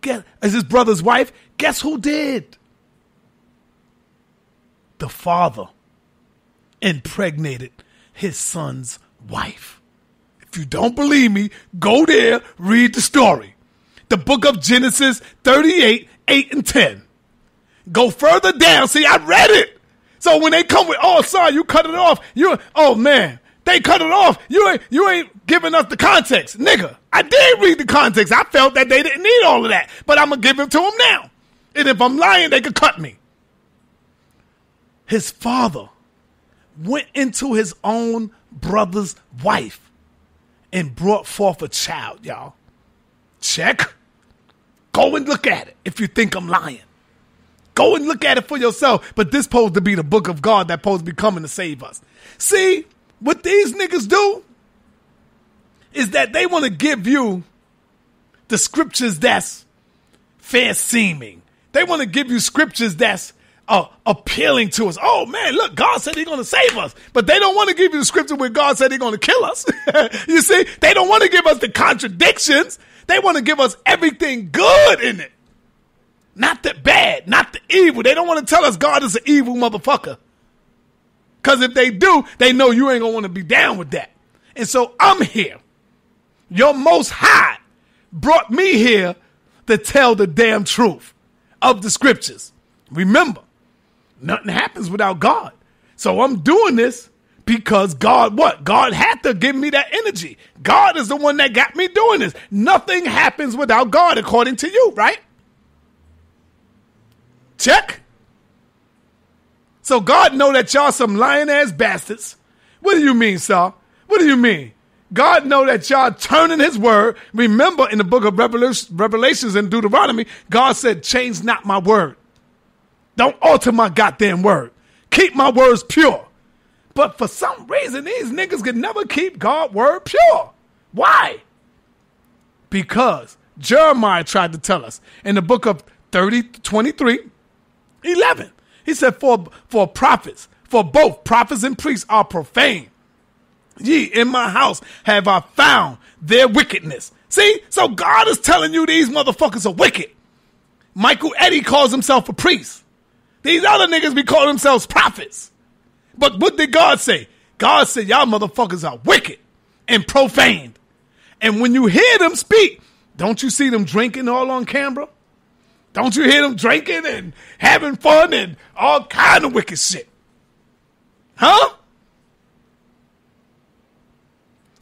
get as his brother's wife, guess who did? The father impregnated his son's wife. If you don't believe me, go there, read the story. The book of Genesis 38, 8 and 10. Go further down. See, I read it. So when they come with, oh, sorry, you cut it off. You, oh man, they cut it off. You ain't, you ain't giving us the context, nigga. I did read the context. I felt that they didn't need all of that, but I'm gonna give it to them now. And if I'm lying, they could cut me. His father went into his own brother's wife and brought forth a child, y'all. Check. Go and look at it if you think I'm lying. Go and look at it for yourself. But this supposed to be the book of God that supposed to be coming to save us. See, what these niggas do is that they want to give you the scriptures that's fair seeming. They want to give you scriptures that's uh, appealing to us. Oh man, look, God said He's going to save us, but they don't want to give you the scripture where God said He's going to kill us. <laughs> you see, they don't want to give us the contradictions. They want to give us everything good in it, not the bad, not the evil. They don't want to tell us God is an evil motherfucker. Because if they do, they know you ain't going to want to be down with that. And so I'm here. Your most high brought me here to tell the damn truth of the scriptures. Remember, nothing happens without God. So I'm doing this because God, what? God had to give me that energy. God is the one that got me doing this. Nothing happens without God, according to you, right? Check. So God know that y'all some lying ass bastards. What do you mean, sir? What do you mean? God know that y'all turning his word. Remember in the book of Revelations and Deuteronomy, God said, change not my word. Don't alter my goddamn word. Keep my words pure. But for some reason, these niggas can never keep God's word pure. Why? Because Jeremiah tried to tell us in the book of 30, 23, 11. He said, for, for prophets, for both prophets and priests are profane. Ye in my house have I found their wickedness. See? So God is telling you these motherfuckers are wicked. Michael Eddie calls himself a priest. These other niggas be calling themselves prophets. But what did God say? God said, y'all motherfuckers are wicked and profaned. And when you hear them speak, don't you see them drinking all on camera? Don't you hear them drinking and having fun and all kind of wicked shit? Huh?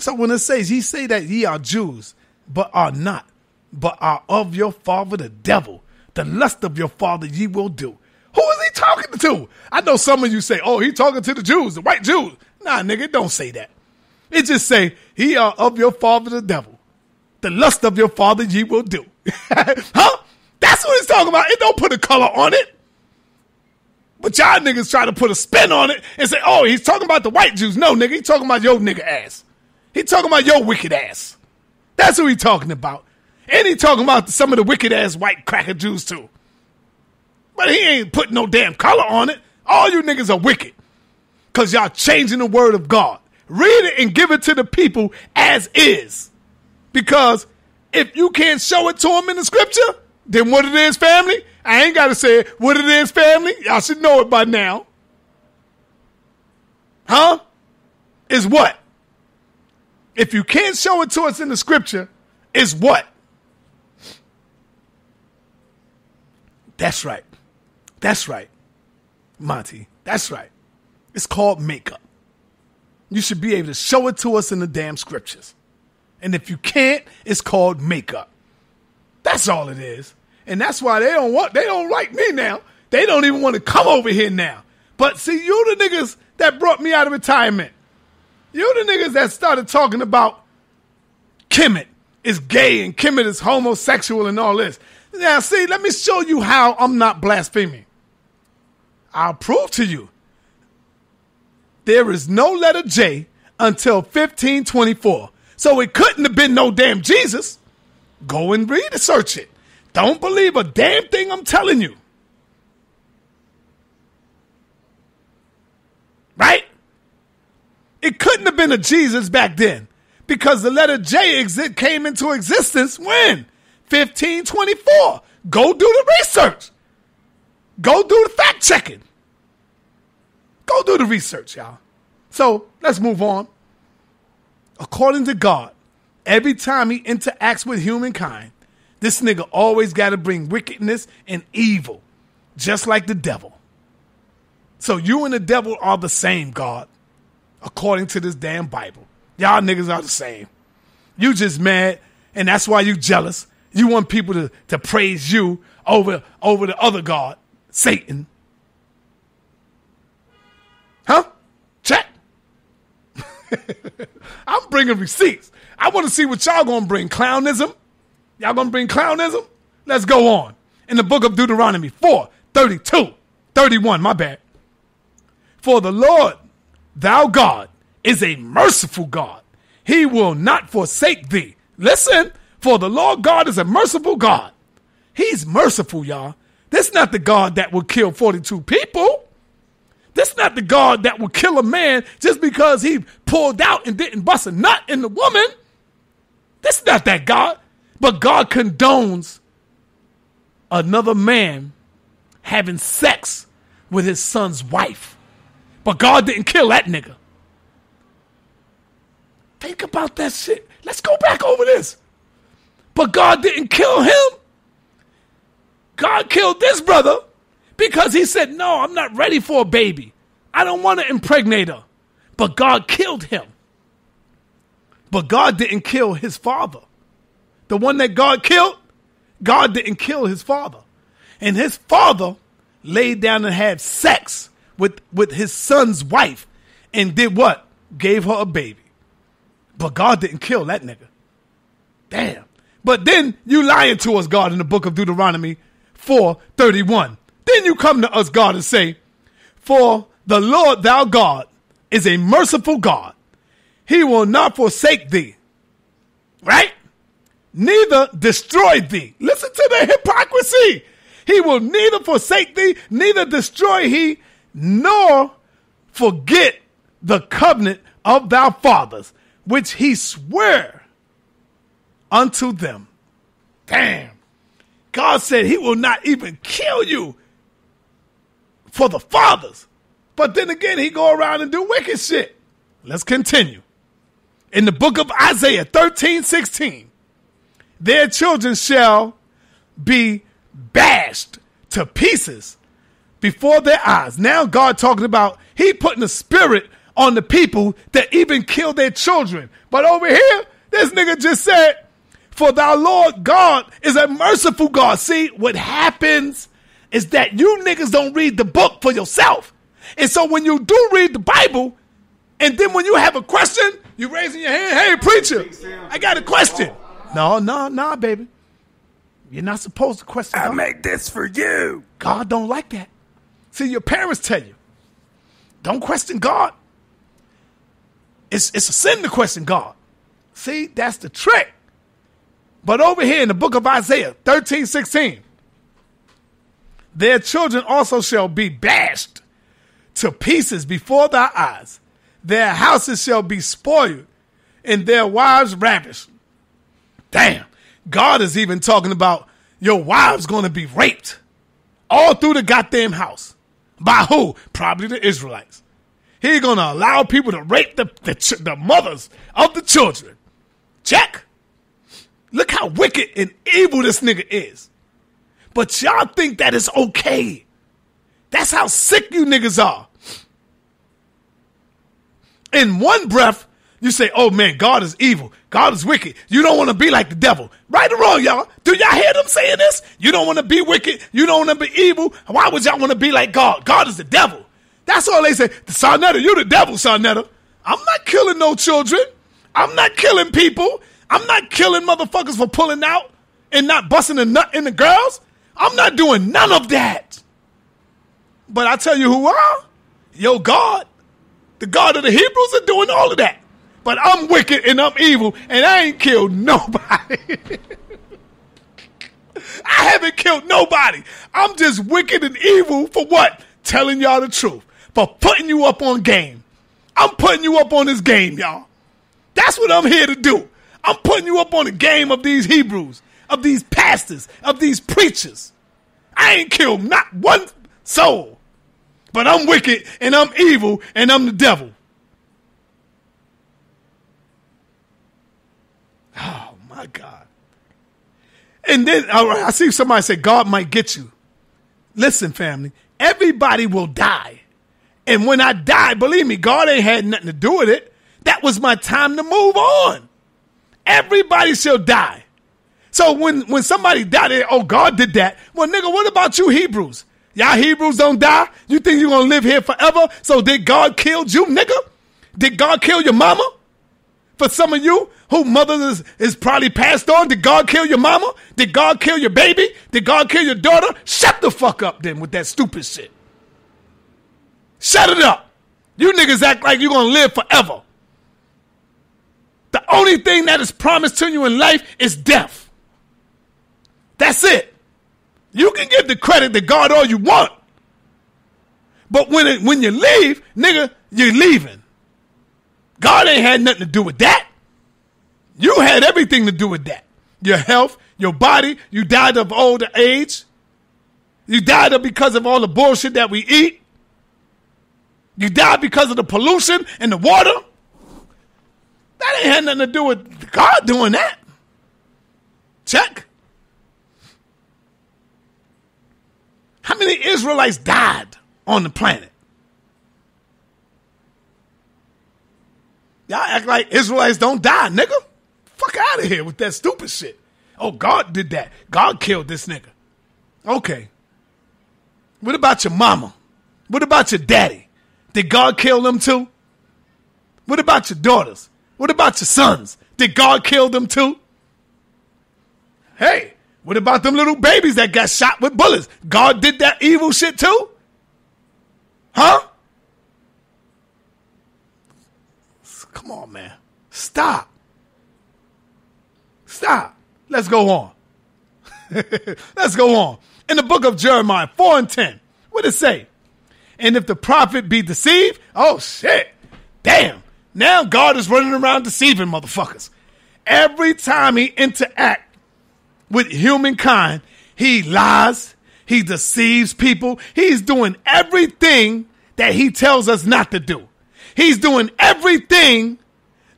So when it says, ye say that ye are Jews, but are not, but are of your father the devil, the lust of your father ye will do. Who is he talking to? I know some of you say, oh, he talking to the Jews, the white Jews. Nah, nigga, don't say that. It just say, he are of your father the devil. The lust of your father ye will do. <laughs> huh? That's what he's talking about. It don't put a color on it. But y'all niggas try to put a spin on it and say, oh, he's talking about the white Jews. No, nigga, he's talking about your nigga ass. He talking about your wicked ass. That's who he talking about. And he talking about some of the wicked ass white cracker Jews too. But he ain't putting no damn color on it. All you niggas are wicked. Cause y'all changing the word of God. Read it and give it to the people as is. Because if you can't show it to them in the scripture, then what it is, family? I ain't got to say what it is, family. Y'all should know it by now. Huh? Is what? If you can't show it to us in the scripture, is what? That's right. That's right. Monty. That's right. It's called makeup. You should be able to show it to us in the damn scriptures. And if you can't, it's called makeup. That's all it is. And that's why they don't want they don't like me now. They don't even want to come over here now. But see, you the niggas that brought me out of retirement. You the niggas that started talking about Kemet is gay and Kemet is homosexual and all this. Now, see, let me show you how I'm not blaspheming. I'll prove to you. There is no letter J until 1524. So it couldn't have been no damn Jesus. Go and research it. Don't believe a damn thing I'm telling you. Right? It couldn't have been a Jesus back then because the letter J exi- came into existence when? 1524. Go do the research. Go do the fact checking. Go do the research, y'all. So let's move on. According to God, every time he interacts with humankind, this nigga always got to bring wickedness and evil, just like the devil. So you and the devil are the same, God, according to this damn Bible. Y'all niggas are the same. You just mad, and that's why you jealous. You want people to, to praise you over, over the other God, Satan. Huh? Check. <laughs> I'm bringing receipts. I want to see what y'all gonna bring. Clownism? Y'all gonna bring clownism? Let's go on. In the book of Deuteronomy 4, 32, 31, my bad. For the Lord, thou God, is a merciful God. He will not forsake thee. Listen, for the Lord God is a merciful God. He's merciful, y'all. This not the God that will kill 42 people. This not the God that will kill a man just because he pulled out and didn't bust a nut in the woman. This not that God. But God condones another man having sex with his son's wife. But God didn't kill that nigga. Think about that shit. Let's go back over this. But God didn't kill him. God killed this brother because he said, No, I'm not ready for a baby. I don't want to impregnate her. But God killed him. But God didn't kill his father. The one that God killed, God didn't kill his father. And his father laid down and had sex with, with his son's wife and did what? Gave her a baby. But God didn't kill that nigga. Damn. But then you lying to us, God, in the book of Deuteronomy 4 31. Then you come to us, God, and say, For the Lord thou God is a merciful God. He will not forsake thee. Right? Neither destroy thee. Listen to the hypocrisy. He will neither forsake thee, neither destroy he, nor forget the covenant of thy fathers, which he sware unto them. Damn. God said he will not even kill you for the fathers. But then again, he go around and do wicked shit. Let's continue. In the book of Isaiah 13, 16, their children shall be bashed to pieces before their eyes. Now God talking about he putting a spirit on the people that even kill their children. But over here, this nigga just said, for thou Lord God is a merciful God. See, what happens is that you niggas don't read the book for yourself. And so when you do read the Bible, and then when you have a question, you raising your hand, hey preacher, I got a question. No, no, no, baby. You're not supposed to question I God. make this for you. God don't like that. See, your parents tell you, don't question God. It's, it's a sin to question God. See, that's the trick. But over here in the book of Isaiah 13, 16, their children also shall be bashed to pieces before thy eyes. Their houses shall be spoiled and their wives ravished. Damn. God is even talking about your wives going to be raped. all through the goddamn house. By who? Probably the Israelites. He's going to allow people to rape the, the, the mothers of the children. Check. Look how wicked and evil this nigga is. But y'all think that is okay. That's how sick you niggas are. In one breath, you say, oh man, God is evil. God is wicked. You don't want to be like the devil. Right or wrong, y'all? Do y'all hear them saying this? You don't want to be wicked. You don't want to be evil. Why would y'all want to be like God? God is the devil. That's all they say. SaNeter, you the devil, SaNeter. I'm not killing no children. I'm not killing people. I'm not killing motherfuckers for pulling out and not busting a nut in the girls. I'm not doing none of that. But I tell you who are? Yo, God. The God of the Hebrews are doing all of that. But I'm wicked and I'm evil and I ain't killed nobody. <laughs> I haven't killed nobody. I'm just wicked and evil for what? Telling y'all the truth. For putting you up on game. I'm putting you up on this game, y'all. That's what I'm here to do. I'm putting you up on the game of these Hebrews, of these pastors, of these preachers. I ain't killed not one soul. But I'm wicked and I'm evil and I'm the devil. Oh my God. And then I see somebody say God might get you. Listen, family, everybody will die. And when I die, believe me, God ain't had nothing to do with it. That was my time to move on. Everybody shall die. So when, when somebody died, they, oh, God did that. Well, nigga, what about you Hebrews? Y'all Hebrews don't die? You think you're going to live here forever? So did God kill you, nigga? Did God kill your mama? For some of you who mothers is, is probably passed on, did God kill your mama? Did God kill your baby? Did God kill your daughter? Shut the fuck up then with that stupid shit. Shut it up. You niggas act like you're to live forever. The only thing that is promised to you in life is death. That's it. You can give the credit to God all you want. But when it, when you leave, nigga, you're leaving. God ain't had nothing to do with that. You had everything to do with that. Your health, your body, you died of old age. You died of because of all the bullshit that we eat. You died because of the pollution and the water. That ain't had nothing to do with God doing that. Check. How many Israelites died on the planet? Y'all act like Israelites don't die, nigga. Fuck out of here with that stupid shit. Oh, God did that. God killed this nigga. Okay. What about your mama? What about your daddy? Did God kill them too? What about your daughters? What about your sons? Did God kill them too? Hey, what about them little babies that got shot with bullets? God did that evil shit too? Huh? Come on, man. Stop. Stop. Let's go on. <laughs> Let's go on. In the book of Jeremiah 4 and 10, what it say? And if the prophet be deceived, oh shit. Damn. Now God is running around deceiving motherfuckers. Every time he interact with humankind, he lies, he deceives people. He's doing everything that he tells us not to do. He's doing everything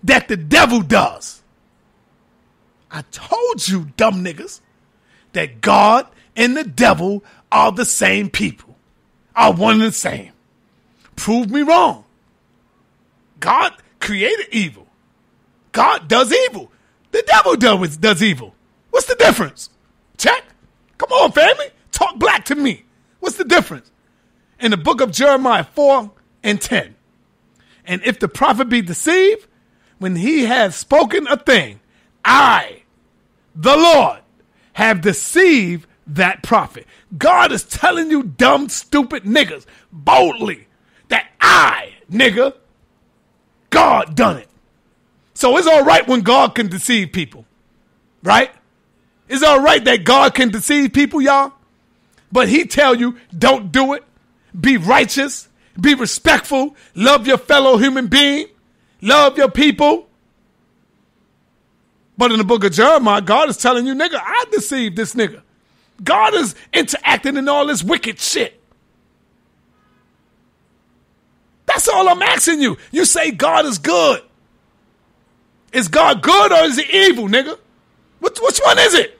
that the devil does. I told you, dumb niggas, that God and the devil are the same people, are one and the same. Prove me wrong. God created evil. God does evil. The devil does, does evil. What's the difference? Check. Come on, family. Talk black to me. What's the difference? In the book of Jeremiah 4 and 10. And if the prophet be deceived, when he has spoken a thing, I, the Lord, have deceived that prophet. God is telling you dumb, stupid niggas boldly that I, nigga, God done it. So it's all right when God can deceive people, right? It's all right that God can deceive people, y'all. But he tell you don't do it. Be righteous. Be respectful. Love your fellow human being. Love your people. But in the book of Jeremiah, God is telling you, nigga, I deceived this nigga. God is interacting in all this wicked shit. That's all I'm asking you. You say God is good. Is God good or is he evil, nigga? Which, which one is it?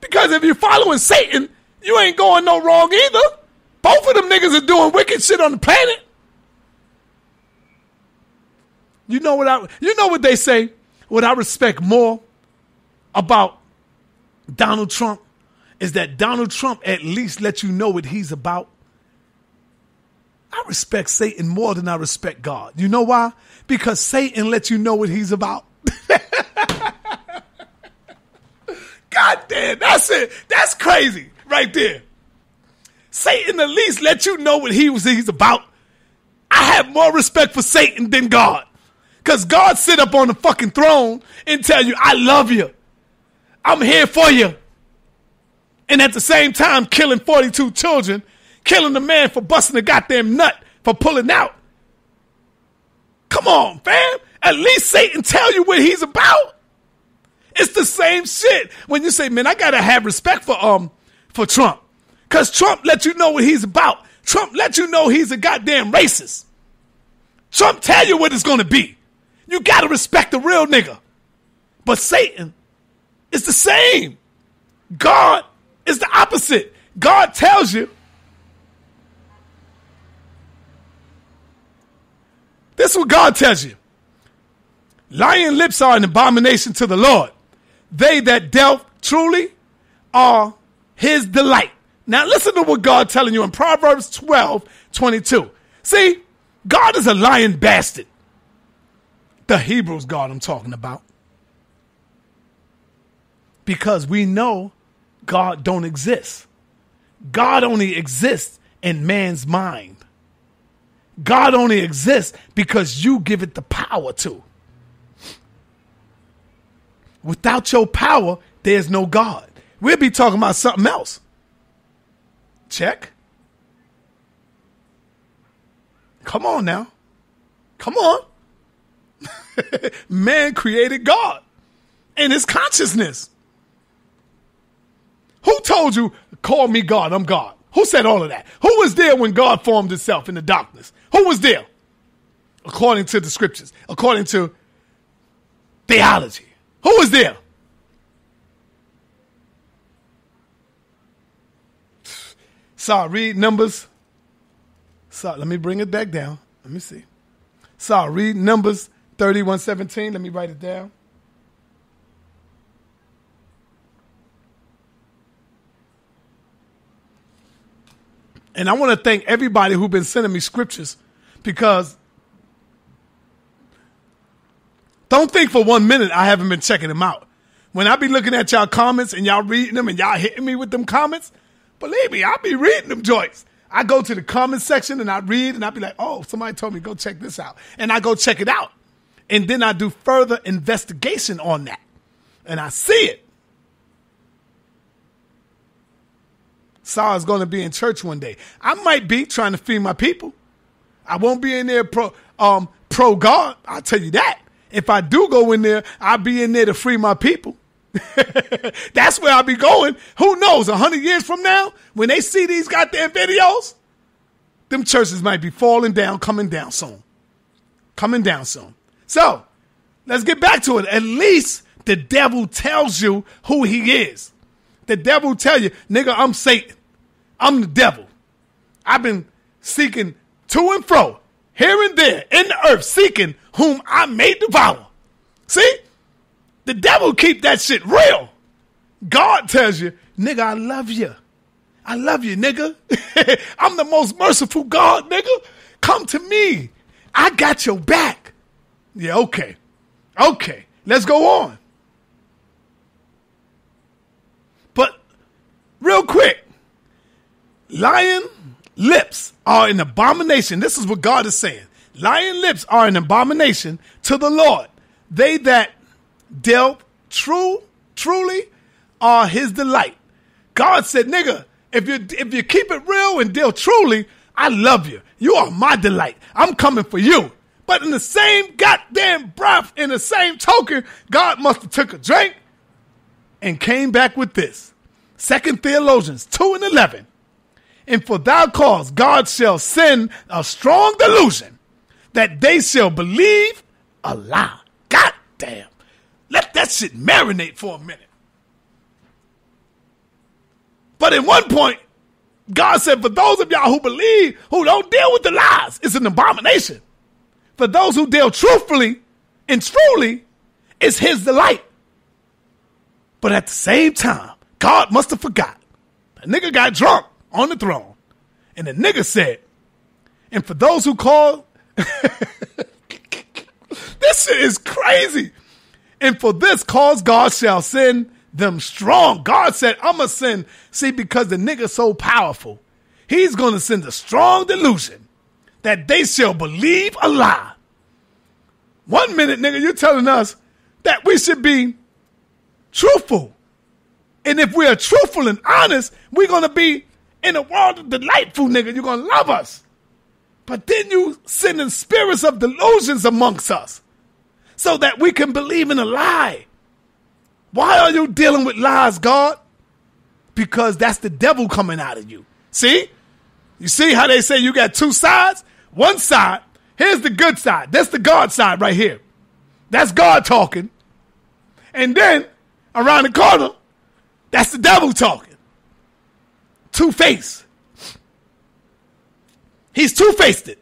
Because if you're following Satan, you ain't going no wrong either. Both of them niggas are doing wicked shit on the planet. You know what I you know what they say? What I respect more about Donald Trump is that Donald Trump at least lets you know what he's about. I respect Satan more than I respect God. You know why? Because Satan lets you know what he's about. <laughs> God damn, that's it. That's crazy right there. Satan at least let you know what he was he's about. I have more respect for Satan than God. Cause God sit up on the fucking throne and tell you, I love you. I'm here for you. And at the same time, killing 42 children, killing the man for busting a goddamn nut for pulling out. Come on, fam. At least Satan tell you what he's about. It's the same shit. When you say, man, I gotta have respect for um for Trump. Cause Trump let you know what he's about. Trump let you know he's a goddamn racist. Trump tell you what it's gonna be. You gotta respect the real nigga. But Satan is the same. God is the opposite. God tells you. This is what God tells you. Lying lips are an abomination to the Lord. They that dealt truly are his delight. Now listen to what God telling you in Proverbs 12, 22. See, God is a lying bastard. The Hebrews God I'm talking about. Because we know God don't exist. God only exists in man's mind. God only exists because you give it the power to. Without your power, there's no God. We'll be talking about something else. Check. Come on now. Come on. <laughs> Man created God and his consciousness. Who told you, call me God, I'm God? Who said all of that? Who was there when God formed himself in the darkness? Who was there? According to the scriptures, according to theology. Who was there? Sorry, read Numbers. Sorry, let me bring it back down. Let me see. Sorry, read Numbers 3117. Let me write it down. And I want to thank everybody who's been sending me scriptures because don't think for one minute I haven't been checking them out. When I be looking at y'all comments and y'all reading them and y'all hitting me with them comments, believe me, I'll be reading them joints. I go to the comment section and I read and I be like, oh, somebody told me go check this out. And I go check it out. And then I do further investigation on that. And I see it. Saul's going to be in church one day. I might be trying to feed my people. I won't be in there pro um pro God. I'll tell you that. If I do go in there, I'll be in there to free my people. <laughs> That's where I'll be going. Who knows? A hundred years from now, when they see these goddamn videos, them churches might be falling down, coming down soon. Coming down soon. So, let's get back to it. At least the devil tells you who he is. The devil tell you, nigga, I'm Satan. I'm the devil. I've been seeking to and fro, here and there, in the earth, seeking whom I may devour. See? The devil keep that shit real. God tells you, nigga, I love you. I love you, nigga. <laughs> I'm the most merciful God, nigga. Come to me. I got your back. Yeah, okay. Okay. Let's go on. But real quick, lying lips are an abomination. This is what God is saying. Lying lips are an abomination to the Lord. They that dealt true, truly are his delight. God said, nigga, if you if you keep it real and deal truly, I love you. You are my delight. I'm coming for you. But in the same goddamn breath, in the same token, God must have took a drink and came back with this. Second Thessalonians 2 and 11. And for thy cause God shall send a strong delusion that they shall believe a lie. God damn. Let that shit marinate for a minute. But at one point, God said, for those of y'all who believe, who don't deal with the lies, it's an abomination. For those who deal truthfully and truly, it's his delight. But at the same time, God must have forgot. The nigga got drunk on the throne. And the nigga said, and for those who call, <laughs> this shit is crazy. And for this cause, God shall send them strong. God said, I'm going to send, see, because the nigga so powerful, he's going to send a strong delusion that they shall believe a lie. One minute, nigga, you're telling us that we should be truthful. And if we are truthful and honest, we're going to be in a world of delightful, nigga. You're going to love us. But then you sending spirits of delusions amongst us so that we can believe in a lie. Why are you dealing with lies, God? Because that's the devil coming out of you. See? You see how they say you got two sides? One side, here's the good side. That's the God side right here. That's God talking. And then around the corner, that's the devil talking. Two faced. He's two faced it.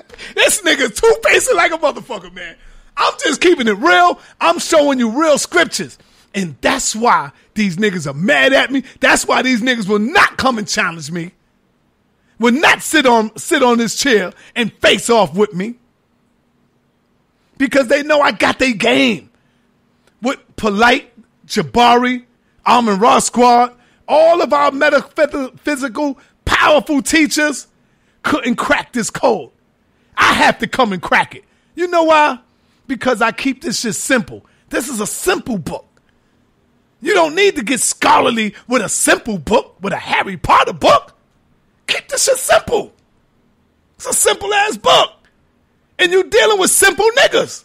<laughs> this nigga's two faced like a motherfucker, man. I'm just keeping it real. I'm showing you real scriptures. And that's why these niggas are mad at me. That's why these niggas will not come and challenge me. Will not sit on sit on this chair and face off with me. Because they know I got their game. With Polight, Jabari, Almond Ross Squad, all of our metaphysical, powerful teachers couldn't crack this code. I have to come and crack it. You know why? Because I keep this shit simple. This is a simple book. You don't need to get scholarly with a simple book, with a Harry Potter book. Keep this shit simple. It's a simple ass book. And you dealing with simple niggas.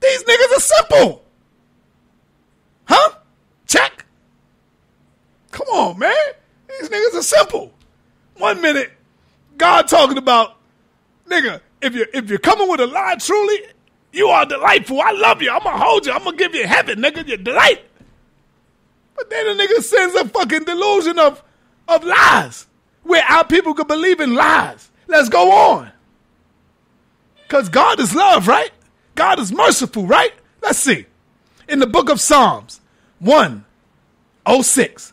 These niggas are simple. Huh? Check. Come on, man. These niggas are simple. One minute, God talking about, nigga, if you if you're coming with a lie truly, you are delightful. I love you. I'm gonna hold you. I'm gonna give you heaven, nigga. You're delight. But then the nigga sends a fucking delusion of of lies where our people could believe in lies. Let's go on. Because God is love, right? God is merciful, right? Let's see. In the book of Psalms 106,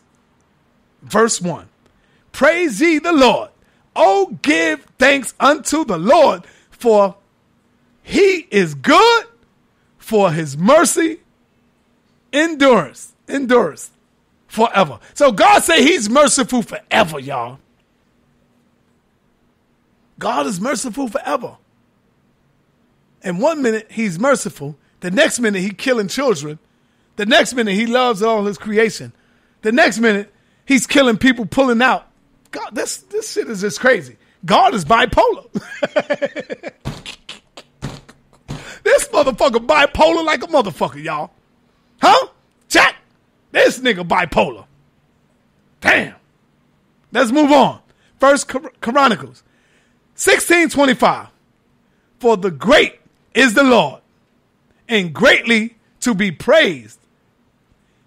verse 1. Praise ye the Lord. Oh, give thanks unto the Lord, for he is good, for his mercy endures, endures forever. So God say he's merciful forever, y'all. God is merciful forever. And one minute he's merciful, the next minute he killing children, the next minute he loves all his creation, the next minute he's killing people pulling out. God, this this shit is just crazy. God is bipolar. <laughs> this motherfucker bipolar like a motherfucker, y'all. Huh? Jack, this nigga bipolar. Damn. Let's move on. First Chronicles 1625. For the great is the Lord, and greatly to be praised.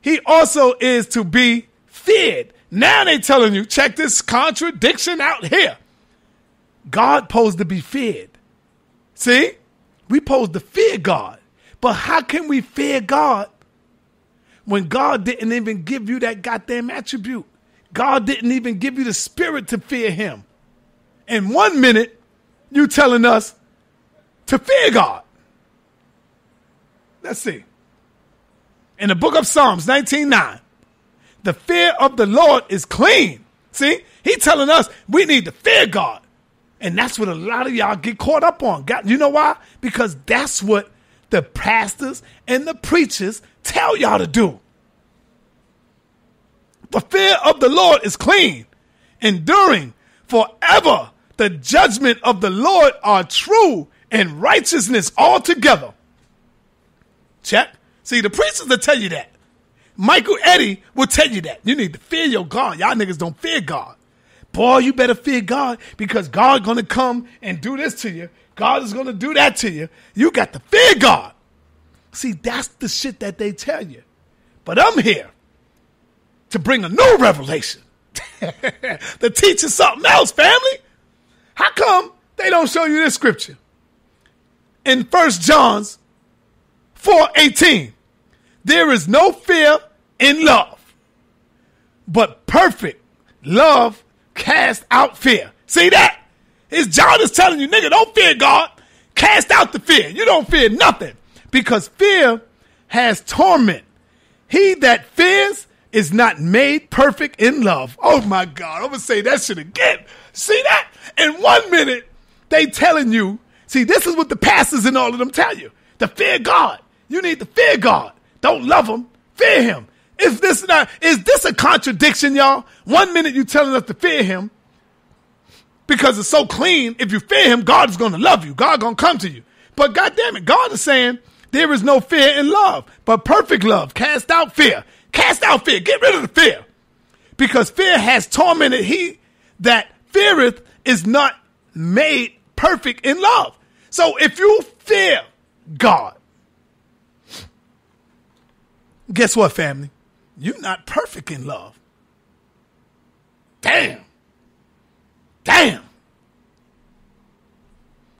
He also is to be feared. Now they telling you, check this contradiction out here. God posed to be feared. See? We posed to fear God. But how can we fear God when God didn't even give you that goddamn attribute? God didn't even give you the spirit to fear him. In one minute, you telling us to fear God. Let's see. In the book of Psalms 19:9, the fear of the Lord is clean. See? He telling us we need to fear God. And that's what a lot of y'all get caught up on. God, you know why? Because that's what the pastors and the preachers tell y'all to do. The fear of the Lord is clean, enduring forever. The judgment of the Lord are true and righteousness altogether. Check. See, the preachers will tell you that. Michael Eddie will tell you that. You need to fear your God. Y'all niggas don't fear God. Boy, you better fear God because God gonna come and do this to you. God is gonna do that to you. You got to fear God. See, that's the shit that they tell you. But I'm here to bring a new revelation. <laughs> to teach you something else, family. How come they don't show you this scripture? In First John's 4:18, there is no fear in love, but perfect love cast out fear. See that? His John is telling you, nigga, don't fear God. Cast out the fear. You don't fear nothing because fear has torment. He that fears is not made perfect in love. Oh my God, I'm gonna say that shit again. See that? In one minute, they telling you, see, this is what the pastors and all of them tell you. To fear God. You need to fear God. Don't love him, fear him. Is this not is this a contradiction, y'all? One minute you telling us to fear him because it's so clean. If you fear him, God is gonna love you. God gonna come to you. But God damn it, God is saying there is no fear in love, but perfect love cast out fear. Cast out fear. Get rid of the fear. Because fear has tormented he that feareth is not made perfect in love. So if you fear God, guess what, family? You're not perfect in love. Damn. Damn.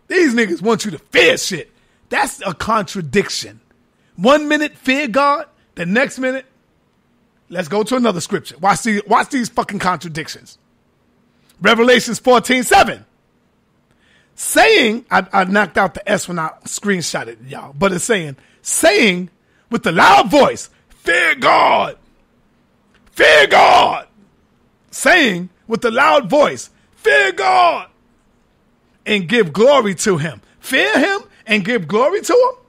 These niggas want you to fear shit. That's a contradiction. One minute fear God, the next minute Let's go to another scripture. Watch these, watch these fucking contradictions. Revelations 14 7. Saying, I, I knocked out the S when I screenshot it, y'all, but it's saying, saying with the loud voice, Fear God. Fear God. Saying with a loud voice, Fear God. And give glory to him. Fear him and give glory to him.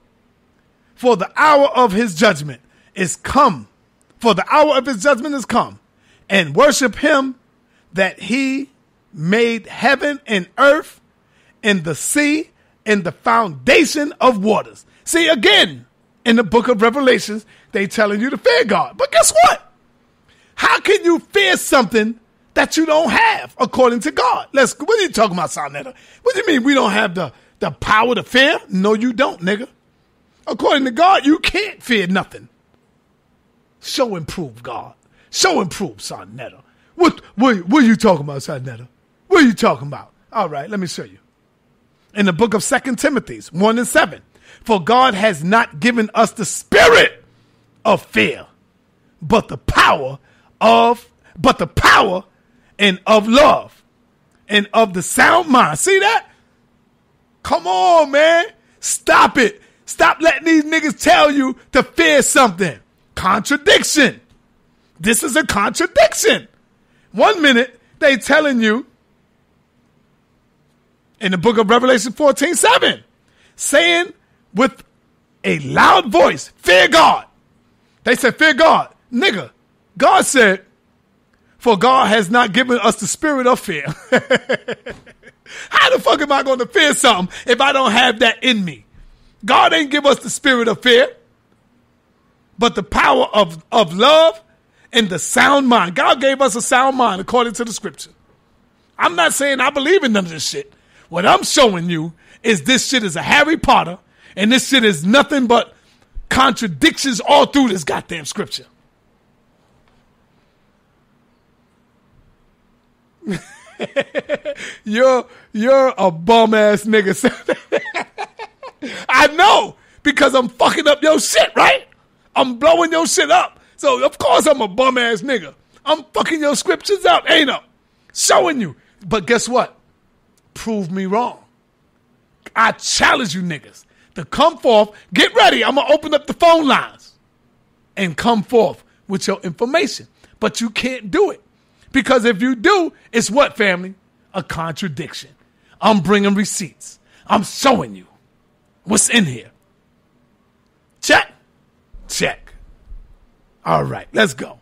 For the hour of his judgment is come for the hour of his judgment is come, and worship him that he made heaven and earth and the sea and the foundation of waters. See, again, in the book of Revelations, they telling you to fear God. But guess what? How can you fear something that you don't have according to God? Let's go. what are you talking about, SaNeter? What do you mean we don't have the, the power to fear? No, you don't, nigga. According to God, you can't fear nothing. Show and prove, God. Show and prove, SaNeter. What, what, what are you talking about, SaNeter? What are you talking about? All right, let me show you. In the book of Second Timothy's 1 and 7. For God has not given us the spirit of fear, but the power of, but the power and of love and of the sound mind. See that? Come on, man. Stop it. Stop letting these niggas tell you to fear something. Contradiction. This is a contradiction. One minute they telling you in the book of Revelation 14, 7, saying with a loud voice, fear God. They said, fear God. Nigga, God said, for God has not given us the spirit of fear. <laughs> How the fuck am I going to fear something if I don't have that in me? God ain't give us the spirit of fear but the power of, of love and the sound mind. God gave us a sound mind according to the scripture. I'm not saying I believe in none of this shit. What I'm showing you is this shit is a Harry Potter and this shit is nothing but contradictions all through this goddamn scripture. <laughs> you're you're a bum ass nigga. <laughs> I know because I'm fucking up your shit, right? I'm blowing your shit up. So of course I'm a bum ass nigga. I'm fucking your scriptures up, ain't I? Showing you. But guess what? Prove me wrong. I challenge you niggas to come forth. Get ready. I'm gonna open up the phone lines and come forth with your information. But you can't do it. Because if you do, it's what, family? A contradiction. I'm bringing receipts. I'm showing you what's in here. Check. Check. All right, let's go.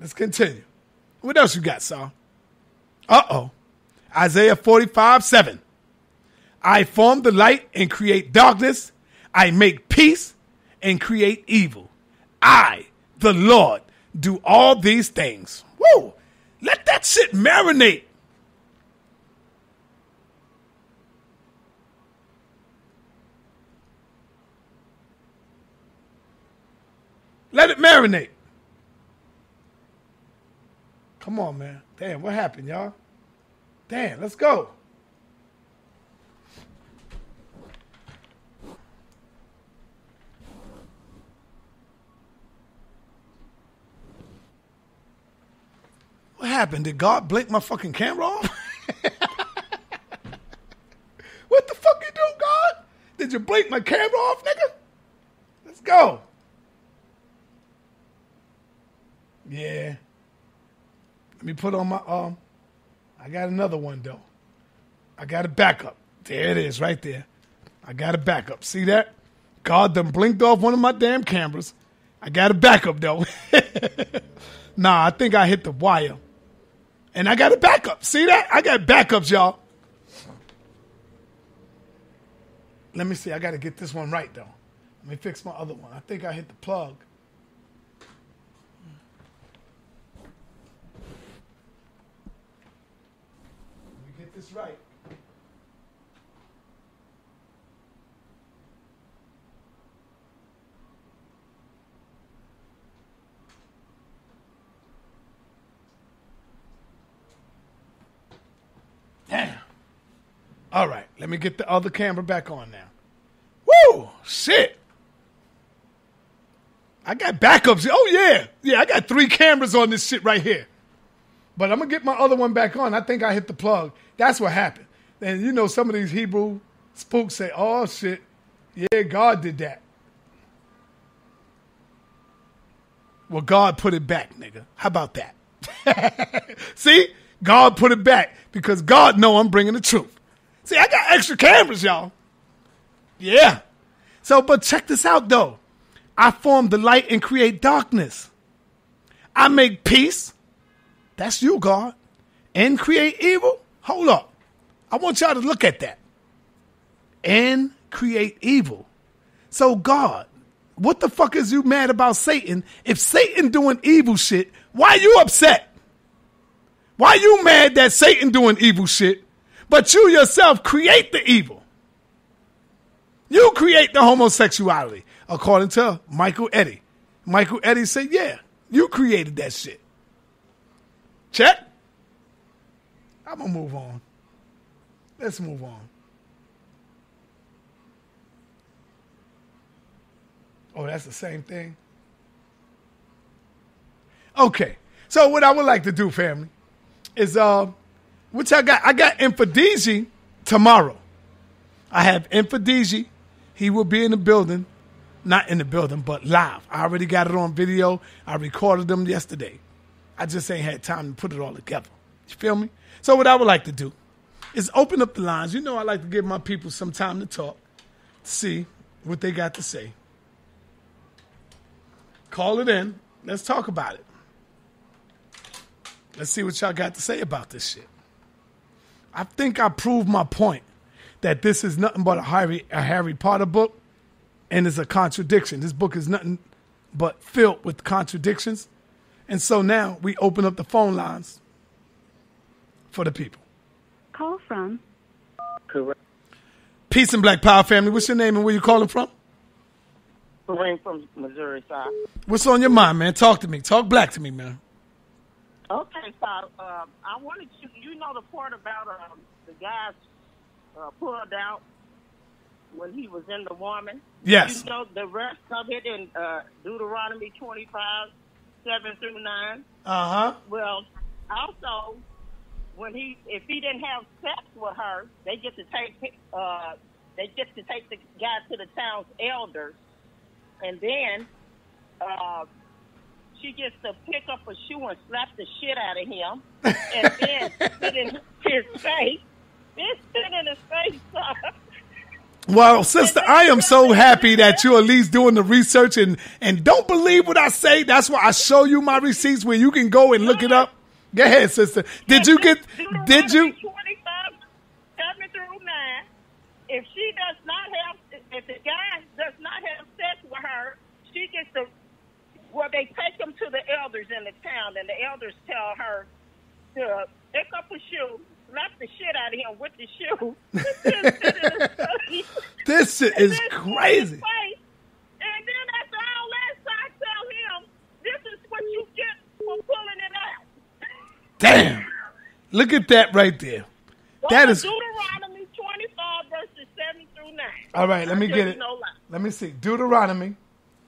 Let's continue. What else you got, Saul? Uh oh. Isaiah 45 7. I form the light and create darkness. I make peace and create evil. I, the Lord, do all these things. Woo! Let that shit marinate. Let it marinate. Come on, man. Damn, what happened, y'all? Damn, let's go. Happened? Did God blink my fucking camera off? <laughs> what the fuck you do, God? Did you blink my camera off, nigga? Let's go. Yeah. Let me put on my um. I got another one though. I got a backup. There it is, right there. I got a backup. See that? God done blinked off one of my damn cameras. I got a backup though. <laughs> nah, I think I hit the wire. And I got a backup. See that? I got backups, y'all. Let me see. I got to get this one right though. Let me fix my other one. I think I hit the plug. Let me get this right. Damn. All right, let me get the other camera back on now. Woo! Shit. I got backups. Oh yeah, yeah. I got three cameras on this shit right here. But I'm gonna get my other one back on. I think I hit the plug. That's what happened. And you know, some of these Hebrew spooks say, "Oh shit, yeah, God did that." Well, God put it back, nigga. How about that? <laughs> See, God put it back because God know I'm bringing the truth. See, I got extra cameras, y'all. Yeah. So, but check this out, though. I form the light and create darkness. I make peace. That's you, God. And create evil. Hold up. I want y'all to look at that. And create evil. So, God, what the fuck is you mad about Satan? If Satan doing evil shit, why you upset? Why you mad that Satan doing evil shit, but you yourself create the evil? You create the homosexuality, according to Michael Eddie. Michael Eddie said, yeah, you created that shit. Check. I'm going to move on. Let's move on. Oh, that's the same thing? Okay. So what I would like to do, family, is uh which I got I got Infodigi tomorrow. I have Infodigi. He will be in the building. Not in the building, but live. I already got it on video. I recorded them yesterday. I just ain't had time to put it all together. You feel me? So what I would like to do is open up the lines. You know I like to give my people some time to talk, to see what they got to say. Call it in. Let's talk about it. Let's see what y'all got to say about this shit. I think I proved my point that this is nothing but a Harry, a Harry Potter book and it's a contradiction. This book is nothing but filled with contradictions. And so now we open up the phone lines for the people. Call from Correct. Peace and Black Power family. What's your name and where you calling from? Kareem from Missouri side. What's on your mind, man? Talk to me. Talk black to me, man. Okay, so um, I wanted you, you know the part about um, the guys uh, pulled out when he was in the woman? Yes. You know the rest of it in uh, Deuteronomy 25, 7 through 9. Uh huh. Well, also, when he if he didn't have sex with her, they get to take uh, they get to take the guy to the town's elders, and then uh, she gets to pick up a shoe and slap the shit out of him, and then spit in his face. Then spit in his face. <laughs> Well, sister, I am so happy that you're at least doing the research and, and don't believe what I say. That's why I show you my receipts where you can go and look it up. Go ahead, sister. Did you get, did you? 25, 7 through 9. If she does not have, if the guy does not have sex with her, she gets to Well, they take him to the elders in the town, and the elders tell her to pick up a shoe, slap the shit out of him with the shoe. <laughs> This is crazy. And then after all that, I tell him, this is what you get for pulling it out. Damn. Look at that right there. Go That is Deuteronomy 25, verses 7 through 9. all right. Let me get it. No. Let me see. Deuteronomy.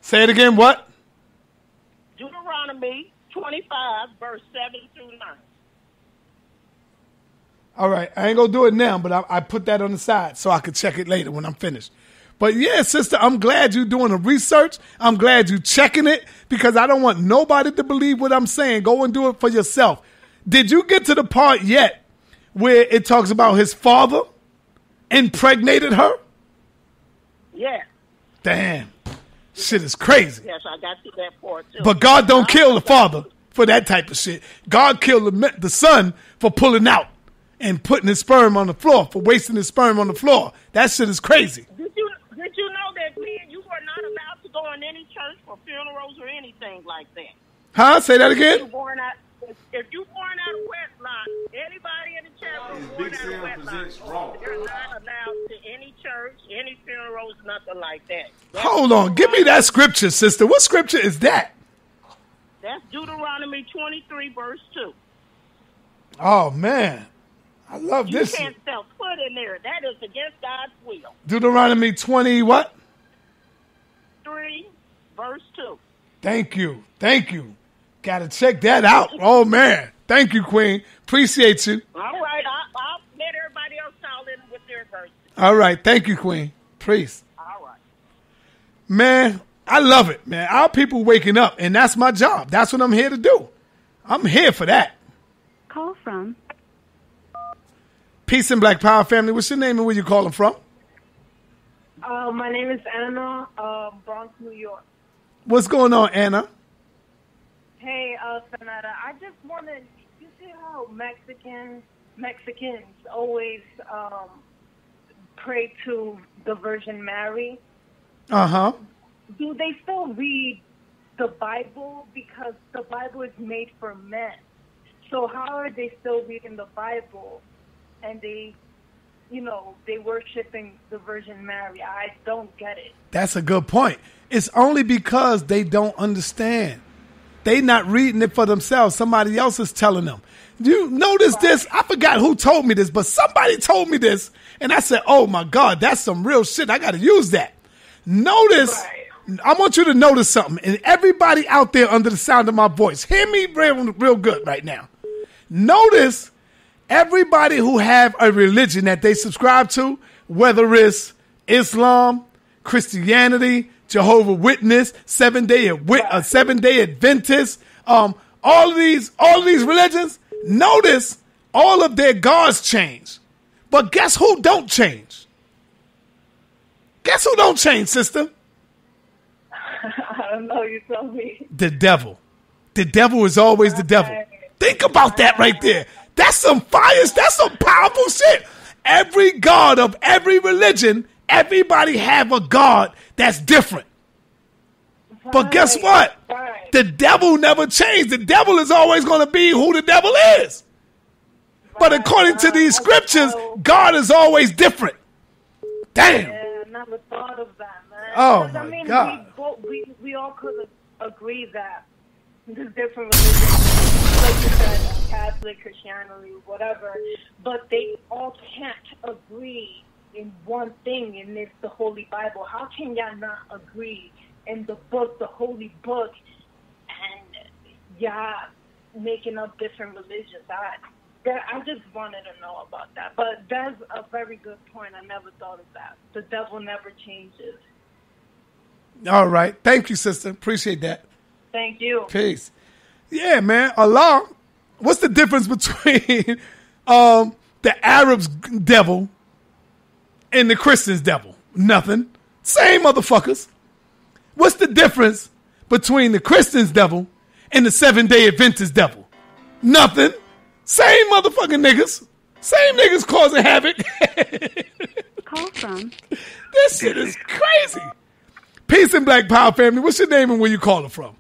Say it again. What? Deuteronomy 25, verse 7 through 9. All right, I ain't gonna do it now, but I, I put that on the side so I can check it later when I'm finished. But yeah, sister, I'm glad you're doing the research. I'm glad you're checking it because I don't want nobody to believe what I'm saying. Go and do it for yourself. Did you get to the part yet where it talks about his father impregnated her? Yeah. Damn, shit is crazy. Yes, I got to that part too. But God don't kill the father for that type of shit. God killed the, the son for pulling out and putting his sperm on the floor, for wasting his sperm on the floor. That shit is crazy. Did you did you know that men you are not allowed to go in any church for funerals or anything like that? Huh? Say that again. If you born out if, if you born out of wedlock, anybody Is born Big out Sam of wedlock, presents Raw. they're not allowed to any church, any funerals, nothing like that. That's Hold on. Give me that scripture, sister. What scripture is that? That's Deuteronomy twenty three verse two. Oh, man. I love You this. You can't step foot in there. That is against God's will. Deuteronomy 20, what? Three verse two. Thank you. Thank you. Gotta check that out. Oh, man. Thank you, Queen. Appreciate you. All right, I, I'll let everybody else call in with their verse. All right. Thank you, Queen. Priest. All right. Man, I love it, man. Our people waking up, and that's my job. That's what I'm here to do. I'm here for that. Call from Peace and Black Power family. What's your name and where you calling from? Uh, my name is Anna, uh, Bronx, New York. What's going on, Anna? Hey, uh, SaNeter, I just wanted, you see how Mexicans, Mexicans always um, pray to the Virgin Mary? Uh huh. Do they still read the Bible? Because the Bible is made for men. So how are they still reading the Bible and they, you know, they worshiping the Virgin Mary? I don't get it. That's a good point. It's only because they don't understand. They not reading it for themselves. Somebody else is telling them. You notice this? I forgot who told me this, but somebody told me this, and I said, "Oh my God, that's some real shit. I got to use that." Notice. I want you to notice something, and everybody out there under the sound of my voice, hear me real, real good right now. Notice everybody who have a religion that they subscribe to, whether it's Islam, Christianity, Jehovah Witness, Seven Day uh, Seven Day Adventist, um, all of these, all of these religions. Notice all of their gods change, but guess who don't change? Guess who don't change, sister? <laughs> I don't know, you tell me. The devil. The devil is always the devil. Think about that right there. That's some fires. That's some powerful shit. Every god of every religion, everybody have a god that's different. But guess what? The devil never changed. The devil is always going to be who the devil is. But according to these scriptures, God is always different. Damn. Yeah, I never thought of that, man. Oh, my I mean, God. We, both, we, we all could agree that there's different religions, like you said, Catholic, Christianity, whatever, but they all can't agree in one thing, and it's the Holy Bible. How can y'all not agree in the book, the Holy Book, and y'all making up different religions? I, that, I just wanted to know about that. But that's a very good point. I never thought of that. The devil never changes. All right. Thank you, sister. Appreciate that. Thank you. Peace. Yeah, man. Allah. What's the difference <laughs> between um, the Arabs' devil and the Christians' devil? Nothing. Same motherfuckers. What's the difference between the Christians' devil and the Seven Day Adventist devil? Nothing. Same motherfucking niggas. Same niggas causing havoc. <laughs> Call from this shit is crazy. Peace and Black Power family. What's your name and where you calling from?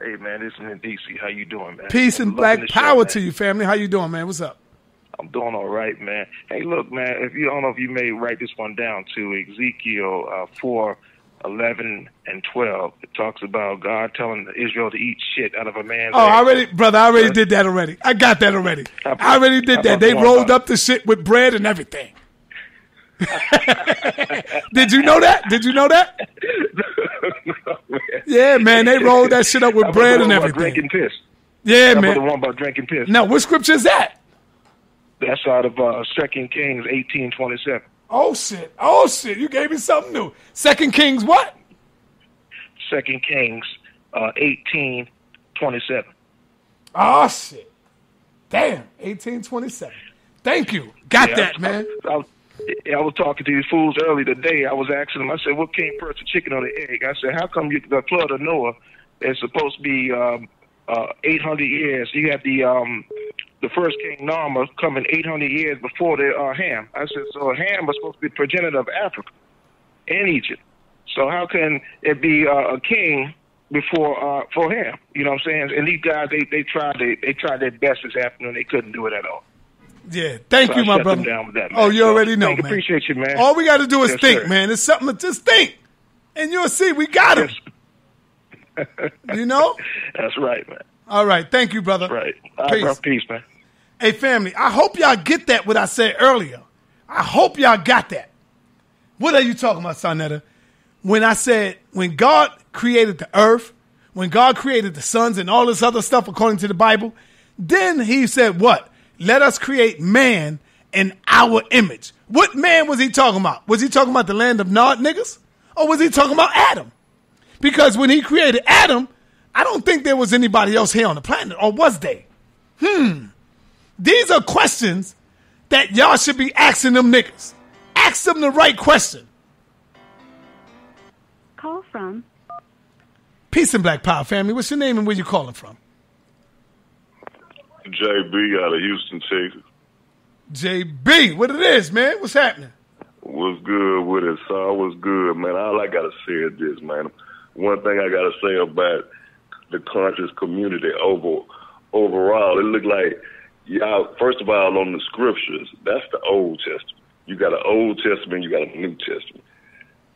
Hey man, this is in DC. How you doing, man? Peace and black the show, power to you, family. How you doing, man? What's up? I'm doing all right, man. Hey, look, man. If you I don't know if you may write this one down to Ezekiel uh, four, eleven, and twelve. It talks about God telling Israel to eat shit out of a man's. Oh, I already, brother, I already did that already. I got that already. How I already did how that. They rolled up the shit with bread and everything. <laughs> did you know that? Did you know that? <laughs> Yeah, man, they rolled that shit up with bread and everything. Drinking piss. Yeah, about man. the one about drinking piss? Now, what scripture is that? That's out of uh, Second Kings eighteen twenty seven. Oh shit! Oh shit! You gave me something new. Second Kings, what? Second Kings uh, eighteen twenty seven. Oh shit! Damn, eighteen twenty-seven. Thank you. Got Yeah, that, I- man. I, was- I was talking to these fools early today. I was asking them. I said, "What came first, the chicken or the egg?" I said, "How come you, the flood of Noah is supposed to be um, uh, 800 years? You had the um, the first king Narmer coming 800 years before the uh, Ham." I said, "So Ham was supposed to be progenitor of Africa and Egypt. So how can it be uh, a king before uh, for Ham? You know what I'm saying?" And these guys, they they tried they, they tried their best this afternoon. They couldn't do it at all. Yeah, thank So you, I my brother. that, oh, you So, already know, man. Appreciate you, man. All we got to do is Yes, think, sir. man. It's something to just think, and you'll see we got him. <laughs> you know? That's right, man. All right, thank you, brother. Right. All right, Peace. bro. Peace, man. Hey, family, I hope y'all get that what I said earlier. I hope y'all got that. What are you talking about, SaNeter? When I said, when God created the earth, when God created the suns and all this other stuff according to the Bible, then he said, what? Let us create man in our image. What man was he talking about? Was he talking about the land of Nod niggas? Or was he talking about Adam? Because when he created Adam, I don't think there was anybody else here on the planet, or was they? Hmm. These are questions that y'all should be asking them niggas. Ask them the right question. Call from Peace and Black Power family. What's your name and where you calling from? JB out of Houston, Texas. JB, what it is, man? What's happening? What's good with it, sir? What's good, man? All I gotta say is this, man. One thing I gotta say about the conscious community over overall, it look like y'all. First of all, on the scriptures, that's the Old Testament. You got an Old Testament, you got a New Testament.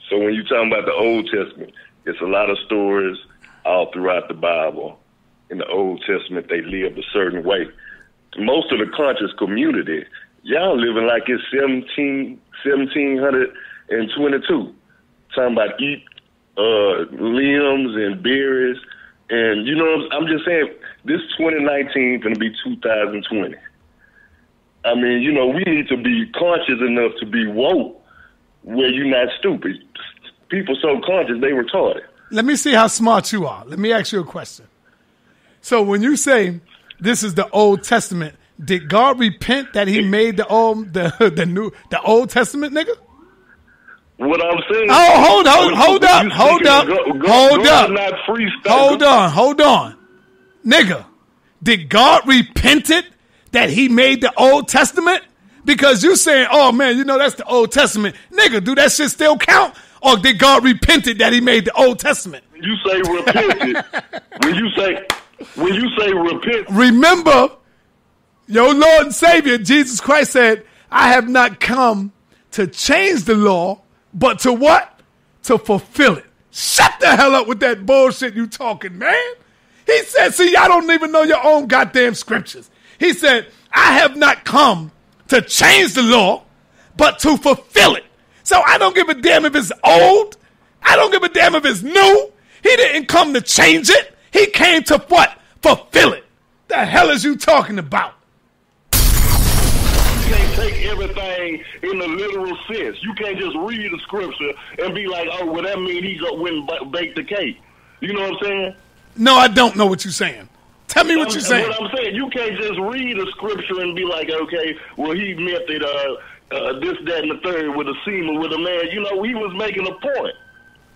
So when you talking about the Old Testament, it's a lot of stories all throughout the Bible. In the Old Testament, they lived a certain way. Most of the conscious community, y'all living like it's 17, 1722. Talking about eat uh, limbs and berries. And, you know, I'm just saying, this 2019 is going to be 2020. I mean, you know, we need to be conscious enough to be woke where you're not stupid. People so conscious, they retarded. Let me see how smart you are. Let me ask you a question. So when you say this is the Old Testament, did God repent that He made the old the <laughs> the new the Old Testament nigga? What I'm saying. Oh, hold on, hold up, hold up, of go- go- hold God up. Hold on, hold on. Nigga, did God repent it that he made the Old Testament? Because you saying, oh man, you know that's the Old Testament. Nigga, do that shit still count? Or did God repent it that he made the Old Testament? When you say repented, <laughs> when you say when you say repent, Remember, your Lord and Savior, Jesus Christ said, I have not come to change the law, but to what? To fulfill it. Shut the hell up with that bullshit you talking, man. He said, see, y'all don't even know your own goddamn scriptures. He said, I have not come to change the law, but to fulfill it. So I don't give a damn if it's old. I don't give a damn if it's new. He didn't come to change it. He came to what? Fulfill it. The hell is you talking about? You can't take everything in the literal sense. You can't just read the scripture and be like, oh, well, that means he go went and ba- baked the cake. You know what I'm saying? No, I don't know what you're saying. Tell me what I'm- you're saying. What I'm saying, you can't just read a scripture and be like, okay, well, he meant that uh, uh, this, that, and the third with a semen with a man. You know, he was making a point.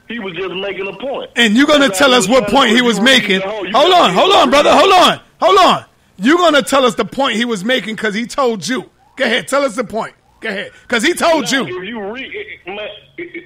He was just making a point. And you're gonna tell us what point he was making. whole- Hold on, hold on, brother, hold on, hold on. You're gonna tell us the point he was making because he told you. Go ahead, tell us the point. Go ahead, because he told Now, you. If you read,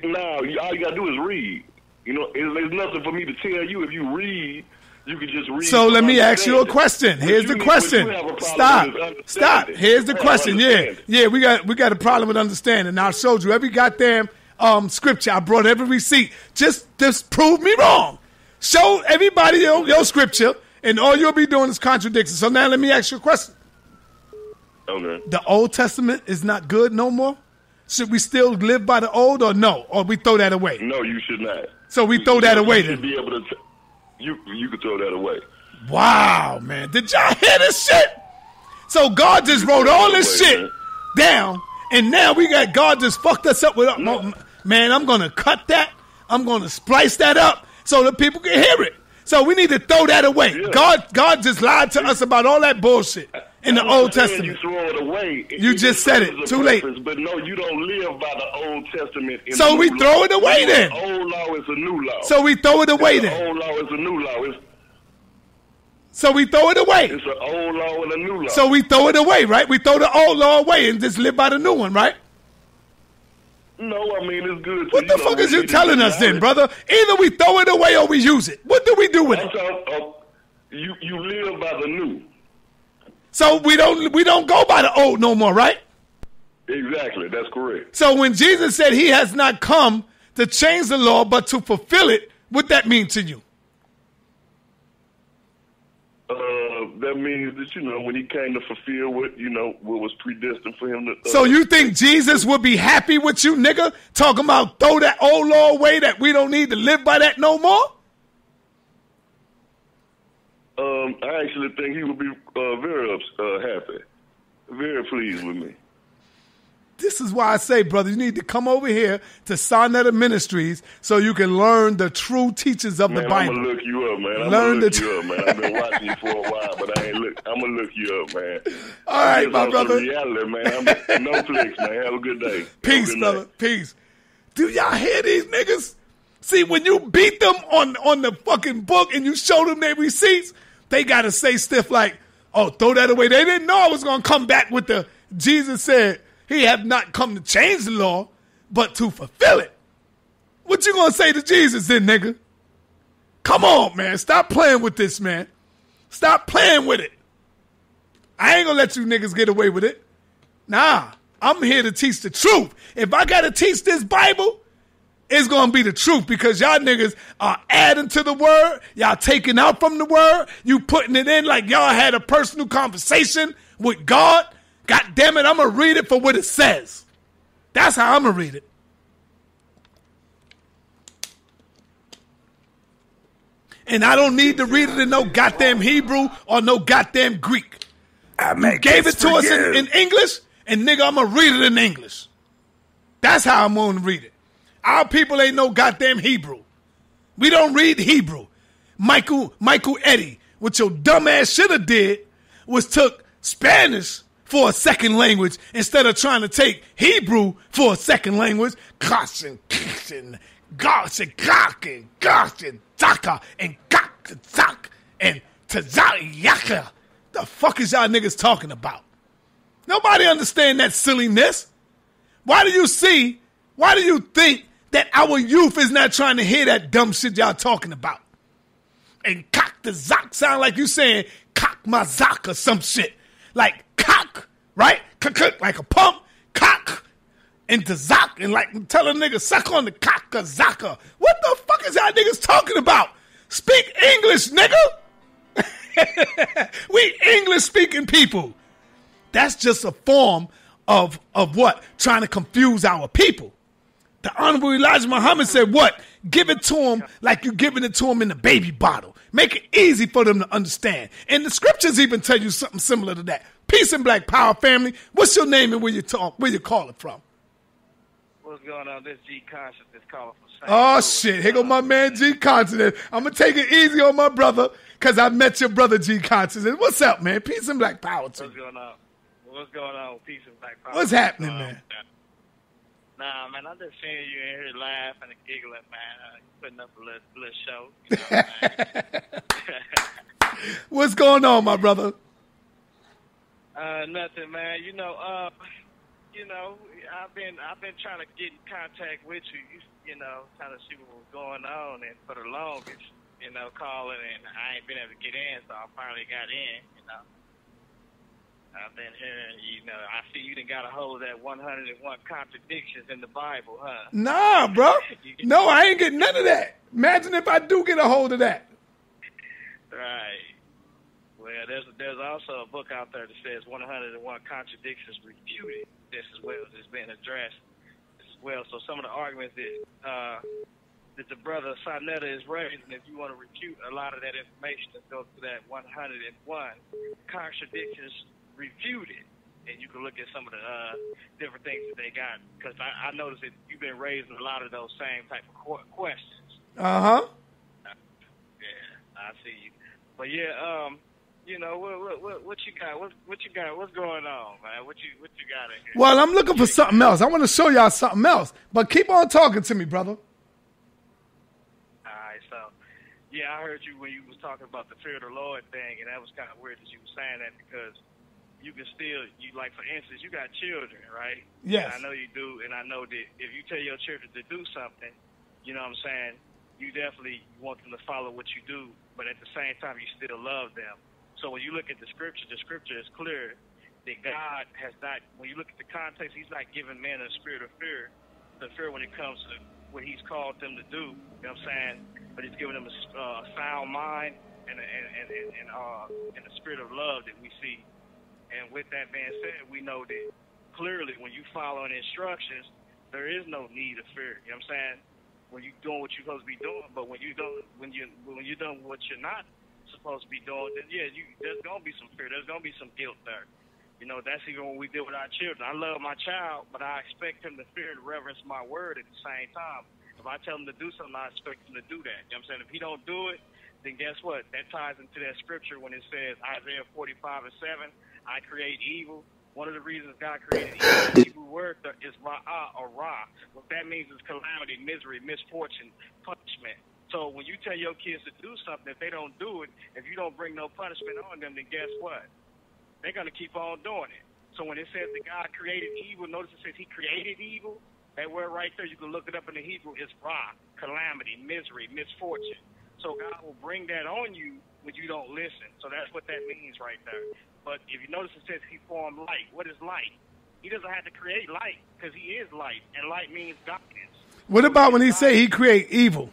now all you gotta do is read. You know, there's nothing for me to tell you. If you read, You can just read. So let me ask you a question. Here's the question. what you have a problem Stop. with is understanding. Stop. Here's the question. Yeah. Yeah, we got we got a problem with understanding. Now I showed you every goddamn um scripture. I brought every receipt. Just just prove me wrong. Show everybody your, your scripture, and all you'll be doing is contradiction. So now let me ask you a question. Oh, okay. The Old Testament is not good no more? Should we still live by the old or no? Or we throw that away? No, you should not. So we throw that away then. be able to. T- you you could throw that away. Wow, man. Did y'all hear this shit? So God just wrote all this Wait, shit man. down, and now we got God just fucked us up with. Man, I'm gonna cut that. I'm gonna splice that up so that people can hear it. So we need to throw that away. Yeah. God, God just lied to us about all that bullshit in the Old Testament. You throw it away. You just said it. Too late. But no, you don't live by the Old Testament. in So the we throw law. it away The then. old law is a new law. So we throw it away the then. old law is a new law. It's, So we throw it away. it's an old law and a new law. So we throw it away, right? We throw the old law away and just live by the new one, right? no, I mean it's good. What the know, fuck is you telling us then, brother? Either we throw it away or we use it. What do we do with I'm it? talking, uh, you you live by the new. So we don't we don't go by the old no more, right? Exactly, that's correct. So when Jesus said he has not come to change the law but to fulfill it, what that mean to you? Uh, that means that you know when he came to fulfill what you know what was predestined for him to. Uh, So you think Jesus would be happy with you, nigga? Talking about throw that old law away that we don't need to live by that no more? Um, I actually think he would be uh, very uh, happy, very pleased with me. This is why I say, brother, you need to come over here to SaNeter Ministries so you can learn the true teachings of Man, the Bible. I'm gonna look you up, man. I'm Learn gonna look the you up, man. I've been watching you for a while, but I ain't look. I'm gonna look you up, man. All right, my brother. Reality, man. I'm no flicks, man. Have a good day. Peace, good brother. night. Peace. Do y'all hear these niggas? See, when you beat them on on the fucking book and you show them their receipts, they gotta say stuff like, "Oh, throw that away." They didn't know I was gonna come back with the Jesus said he have not come to change the law, but to fulfill it. What you gonna say to Jesus then, nigga? Come on, man. Stop playing with this, man. Stop playing with it. I ain't gonna let you niggas get away with it. Nah, I'm here to teach the truth. If I gotta teach this Bible, it's gonna be the truth because y'all niggas are adding to the word, y'all taking out from the word, you putting it in like y'all had a personal conversation with God. God damn it, I'm gonna read it for what it says. That's how I'm gonna read it. And I don't need to read it in no goddamn Hebrew or no goddamn Greek. I make Gave it to us in, in English, and nigga, I'm gonna read it in English. That's how I'm gonna read it. Our people ain't no goddamn Hebrew. We don't read Hebrew. Michael Michael Eddie, what your dumb ass should have did was took Spanish for a second language instead of trying to take Hebrew for a second language. And gosh and gosh and taka and zak and tazayaka. The fuck is y'all niggas talking about? Nobody understand that silliness. Why do you see? Why do you think that our youth is not trying to hear that dumb shit y'all talking about? And cock the zock sound like you saying cock my zock or some shit. Like cock, right? Cock, like a pump, cock. And the zock, and like tell a nigga suck on the cock or zocker. What the fuck is y'all niggas talking about? Speak English, nigga. <laughs> we English speaking people. That's just a form of of what? Trying to confuse our people. The Honorable Elijah Muhammad said, What? Give it to them like you're giving it to them in a baby bottle. Make it easy for them to understand. And the scriptures even tell you something similar to that. Peace and Black Power family. What's your name and where you talk where you call it from? What's going on? This G Conscious is calling from St. Oh Louis. shit. Here go my man G Continent. I'm gonna take it easy on my brother, cause I met your brother G Continent. What's up, man? Peace and Black Power to What's you. going on? What's going on? Peace and Black Power. What's happening, man? Nah, man, I'm just seeing you in here laughing and giggling, man. Uh, putting up a little, little show. You know what <laughs> What's going on, my brother? Uh, nothing, man. You know, uh, you know, I've been I've been trying to get in contact with you. You, you know, trying to see what was going on, and for the longest, you know, calling, and I ain't been able to get in, so I finally got in, you know. I've been hearing, you know, I see you done got a hold of that 101 contradictions in the Bible, huh? Nah, bro. No, I ain't getting none of that. Imagine if I do get a hold of that. Right. Well, there's there's also a book out there that says 101 contradictions refuted. This as well as been addressed as well. So some of the arguments that uh, that the brother SaNeter is raising, if you want to refute a lot of that information, let's go to that 101 contradictions refuted. And you can look at some of the uh, different things that they got. Because I, I noticed that you've been raising a lot of those same type of qu- questions. Uh huh. Yeah, I see you. But yeah, um, you know what, what, what, what you got? What, what you got? What's going on, man? What you, what you got in here? Well, I'm looking for something else. I want to show y'all something else. But keep on talking to me, brother. All right, so yeah, I heard you when you was talking about the fear of the Lord thing, and that was kind of weird that you were saying that because you can still, you like for instance, you got children, right? Yes. And I know you do, and I know that if you tell your children to do something, you know what I'm saying, you definitely want them to follow what you do, but at the same time, you still love them. So when you look at the scripture, the scripture is clear that God has not, when you look at the context, He's not giving men a spirit of fear, the fear when it comes to what He's called them to do. You know what I'm saying? But He's giving them a uh, sound mind and a, and and and, and, uh, and a spirit of love that we see. And with that being said, we know that clearly when you follow instructions, there is no need of fear. You know what I'm saying? When you're doing what you're supposed to be doing, but when you don't, when you when you're doing what you're not supposed to be doing, then yeah, you there's gonna be some fear. There's gonna be some guilt there. You know, that's even when we deal with our children. I love my child, but I expect him to fear and reverence my word at the same time. If I tell him to do something, I expect him to do that. You know what I'm saying? If he don't do it, then guess what? That ties into that scripture when it says Isaiah 45 and 7, I create evil. One of the reasons God created evil, the Hebrew word is ra'ah or ra. What that means is calamity, misery, misfortune, punishment. So when you tell your kids to do something, if they don't do it, if you don't bring no punishment on them, then guess what? They're going to keep on doing it. So when it says that God created evil, notice it says He created evil. That word right there, you can look it up in the Hebrew, is ra, calamity, misery, misfortune. So God will bring that on you when you don't listen. So that's what that means right there. But if you notice it says He formed light. What is light? He doesn't have to create light because He is light, and light means darkness. What about when he say he create evil?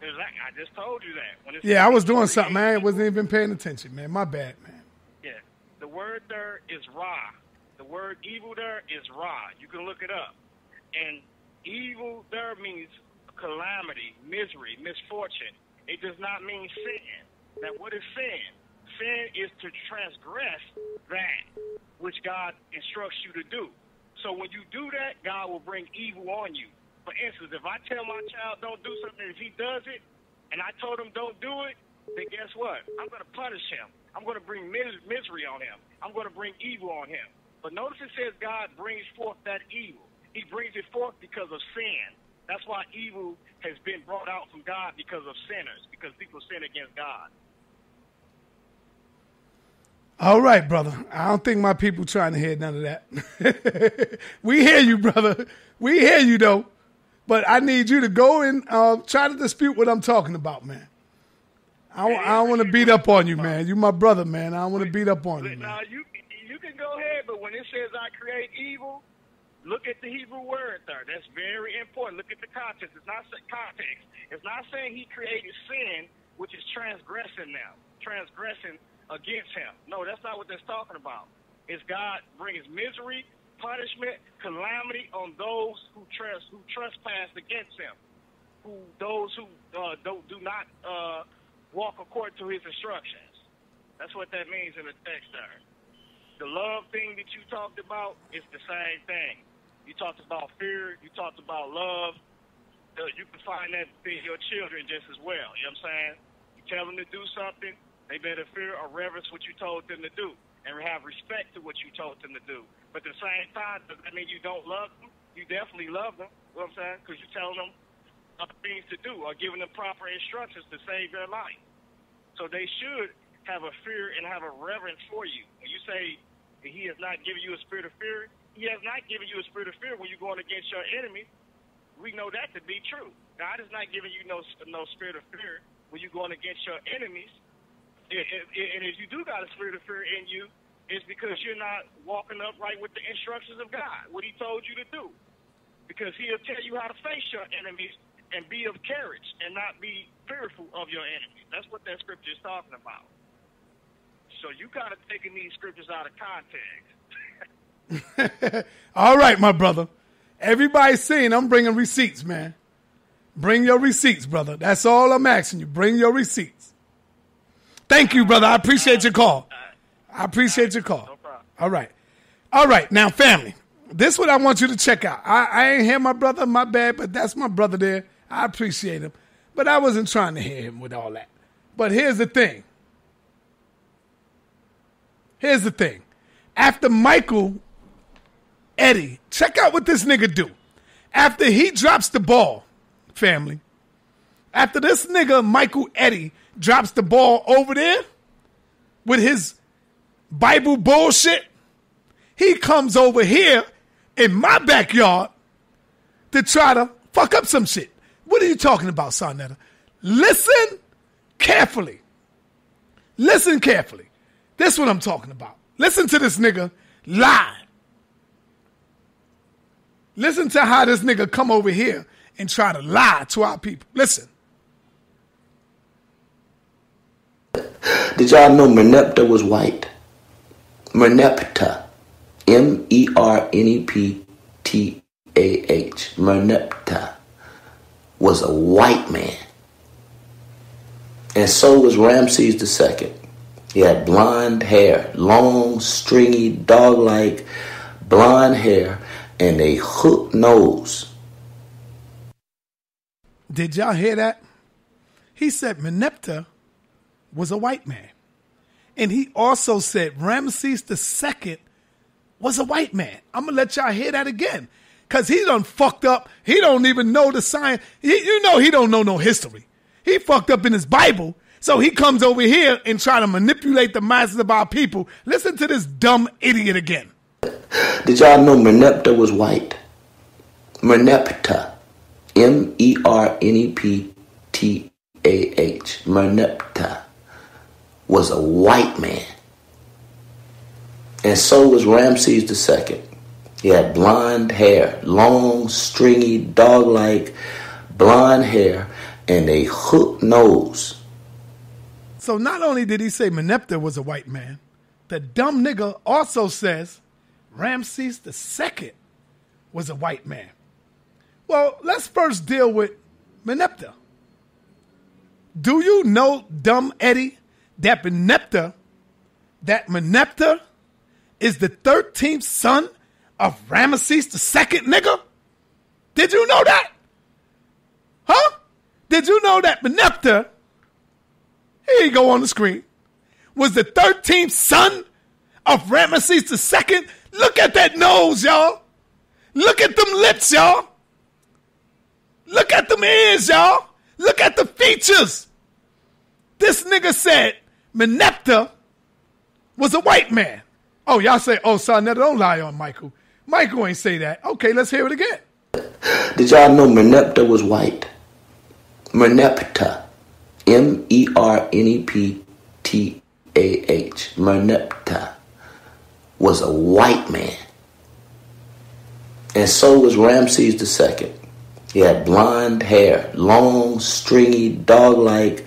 Exactly. I just told you that. When Yeah, I was doing something, man. I wasn't even paying attention, man. My bad, man. Yeah. The word there is ra. The word evil there is ra. You can look it up. And evil there means calamity, misery, misfortune. It does not mean sin. That what is sin? Sin is to transgress that which God instructs you to do. So when you do that, God will bring evil on you. For instance, if I tell my child don't do something, if he does it, and I told him don't do it, then guess what? I'm going to punish him. I'm going to bring mis- misery on him. I'm going to bring evil on him. But notice it says God brings forth that evil. He brings it forth because of sin. That's why evil has been brought out from God because of sinners, because people sin against God. All right, brother. I don't think my people trying to hear none of that. <laughs> we hear you, brother. We hear you though. But I need you to go and uh, try to dispute what I'm talking about, man. I, don't- I don't want to beat up on you, man. You my brother, man. I don't want to beat up on you, man. Now you you can go ahead, but when it says I create evil, look at the Hebrew word there. That's very important. Look at the context. It's not context. It's not saying he created sin, which is transgressing now, transgressing against him. No, that's not what that's talking about. It's God brings misery, punishment, calamity on those who tres- who trespass against him, who those who uh, don't do not uh, walk according to his instructions. That's what that means in the text there. The love thing that you talked about is the same thing. You talked about fear. You talked about love. Uh, you can find that in your children just as well. You know what I'm saying? You tell them to do something, they better fear or reverence what you told them to do and have respect to what you told them to do. But at the same time, does that mean you don't love them? You definitely love them. You know what I'm saying? Because you're telling them things to do or giving them proper instructions to save their life. So they should have a fear and have a reverence for you. When you say he has not given you a spirit of fear, he has not given you a spirit of fear when you're going against your enemy. We know that to be true. God is not giving you no no spirit of fear when you're going against your enemies. And if you do got a spirit of fear in you, it's because you're not walking upright with the instructions of God, what He told you to do. Because He'll tell you how to face your enemies and be of courage and not be fearful of your enemies. That's what that scripture is talking about. So you got to taking these scriptures out of context. <laughs> All right, my brother. Everybody's saying I'm bringing receipts, man. Bring your receipts, brother. That's all I'm asking you. Bring your receipts. Thank you, brother. I appreciate your call. I appreciate your call. All right. All right. Now, family, this is what I want you to check out. I, I ain't hear my brother, my bad, but that's my brother there. I appreciate him. But I wasn't trying to hear him with all that. But here's the thing. Here's the thing. After Michael Eddie, check out what this nigga do. After he drops the ball, family, after this nigga Michael Eddie drops the ball over there with his Bible bullshit, he comes over here in my backyard to try to fuck up some shit. What are you talking about, SaNeter? Listen carefully. Listen carefully. This is what I'm talking about. Listen to this nigga lie. Listen to how this nigga come over here and try to lie to our people. Listen. Did y'all know Merneptah was white? Merneptah. M E R N E P T A H. Merneptah was a white man. And so was Ramses II. He had blonde hair, long, stringy, dog like blonde hair, and a hook nose. Did y'all hear that? He said Meneptah was a white man. And he also said Ramses II was a white man. I'm going to let y'all hear that again. Because he done fucked up. He don't even know the science. He, you know he don't know no history. He fucked up in his Bible. So he comes over here and try to manipulate the masses of our people. Listen to this dumb idiot again. Did y'all know Merneptah was white? Merneptah. M E R N E P T A H. Merneptah was a white man. And so was Ramses II. He had blonde hair, long, stringy, dog like blonde hair, and a hook nose. So not only did he say Meneptah was a white man, the dumb nigga also says Ramses II was a white man. Well, let's first deal with Meneptah. Do you know, dumb Eddie, that Meneptah, that Meneptah is the 13th son of Ramesses II, nigga? Did you know that? Huh? Did you know that Meneptah, here you go on the screen, was the 13th son of Ramesses II? Look at that nose, y'all. Look at them lips, y'all. Look at them ears, y'all. Look at the features. This nigga said Meneptah was a white man. Oh, y'all say, oh, son, don't lie on Michael. Michael ain't say that. Okay, let's hear it again. Did y'all know Merneptah was white? Merneptah. M E R N E P T A H. Merneptah was a white man. And so was Ramses II. He had blonde hair, long, stringy, dog like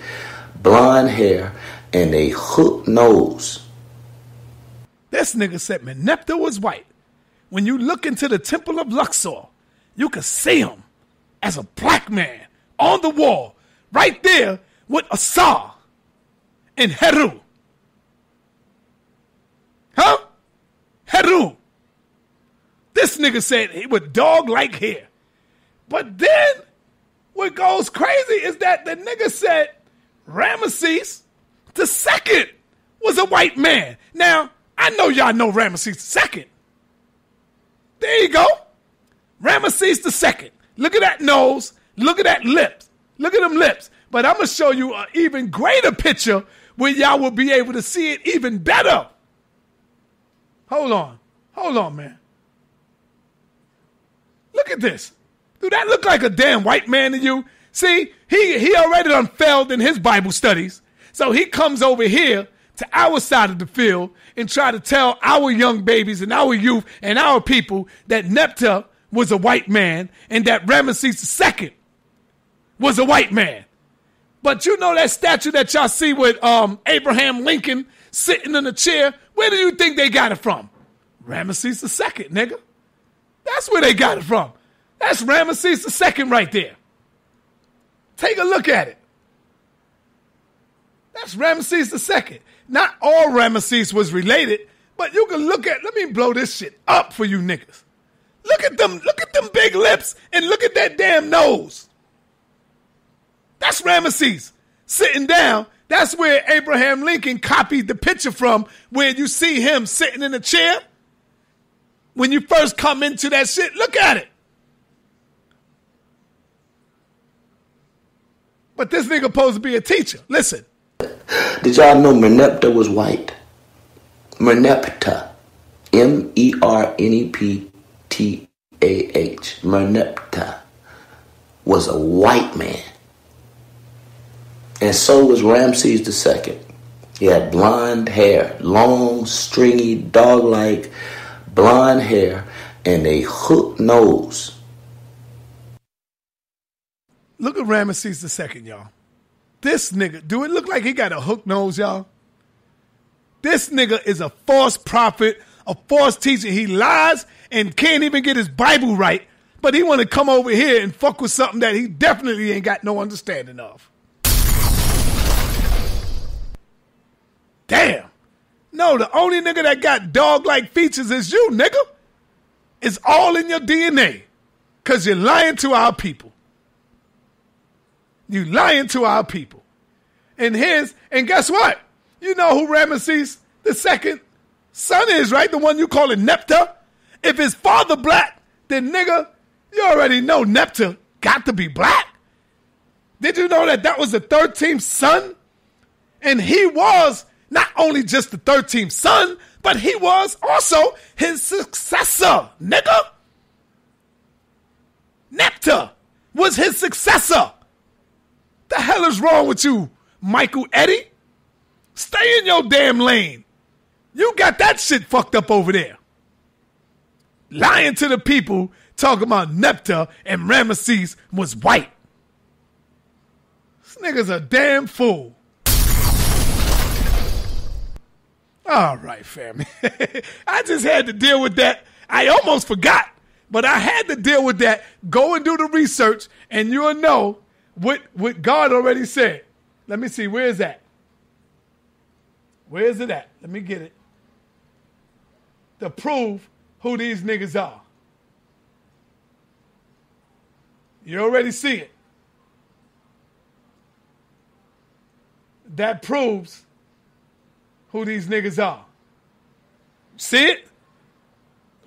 blonde hair, and a hook nose. This nigga said Meneptah was white. When you look into the temple of Luxor, you can see him as a black man on the wall, right there with Asar and Heru. Huh? Heru. This nigga said he would dog like hair. But then what goes crazy is that the nigga said Ramesses the second was a white man. Now, I know y'all know Ramesses the second. There you go. Ramesses the second. Look at that nose. Look at that lips. Look at them lips. But I'm going to show you an even greater picture where y'all will be able to see it even better. Hold on. Hold on, man. Look at this. Do that look like a damn white man to you? See, he he already done failed in his Bible studies. So he comes over here to our side of the field and try to tell our young babies and our youth and our people that Nepta was a white man and that Ramesses II was a white man. But you know that statue that y'all see with um, Abraham Lincoln sitting in a chair? Where do you think they got it from? Ramesses II, nigga. That's where they got it from. That's Ramesses II right there. Take a look at it. That's Ramesses II. Not all Ramesses was related, but you can look at. Let me blow this shit up for you niggas. Look at them. Look at them big lips and look at that damn nose. That's Ramesses sitting down. That's where Abraham Lincoln copied the picture from, where you see him sitting in a chair. When you first come into that shit, look at it. But this nigga supposed to be a teacher. Listen. Did y'all know Merneptah was white? Merneptah. M E R N E P T A H. Merneptah was a white man. And so was Ramses II. He had blonde hair, long, stringy, dog like blonde hair, and a hook nose. Look at Ramesses II, y'all. This nigga, do it look like he got a hook nose, y'all? This nigga is a false prophet, a false teacher. He lies and can't even get his Bible right, but he want to come over here and fuck with something that he definitely ain't got no understanding of. Damn. No, the only nigga that got dog like features is you, nigga. It's all in your DNA. Cause you're lying to our people. You lying to our people. And his, and guess what? You know who Ramesses the second son is, right? The one you call it Nepta. If his father black, then nigga, you already know Nepta got to be black. Did you know that that was the 13th son? And he was not only just the 13th son, but he was also his successor, nigga. Nepta was his successor. The hell is wrong with you, Michael Eddie? Stay in your damn lane. You got that shit fucked up over there. Lying to the people, talking about Nepta and Ramesses was white. This nigga's a damn fool. All right, family. <laughs> I just had to deal with that. I almost forgot, but I had to deal with that. Go and do the research, and you'll know what, what God already said. Let me see. Where is that? Where is it at? Let me get it. To prove who these niggas are. You already see it. That proves who these niggas are. See it?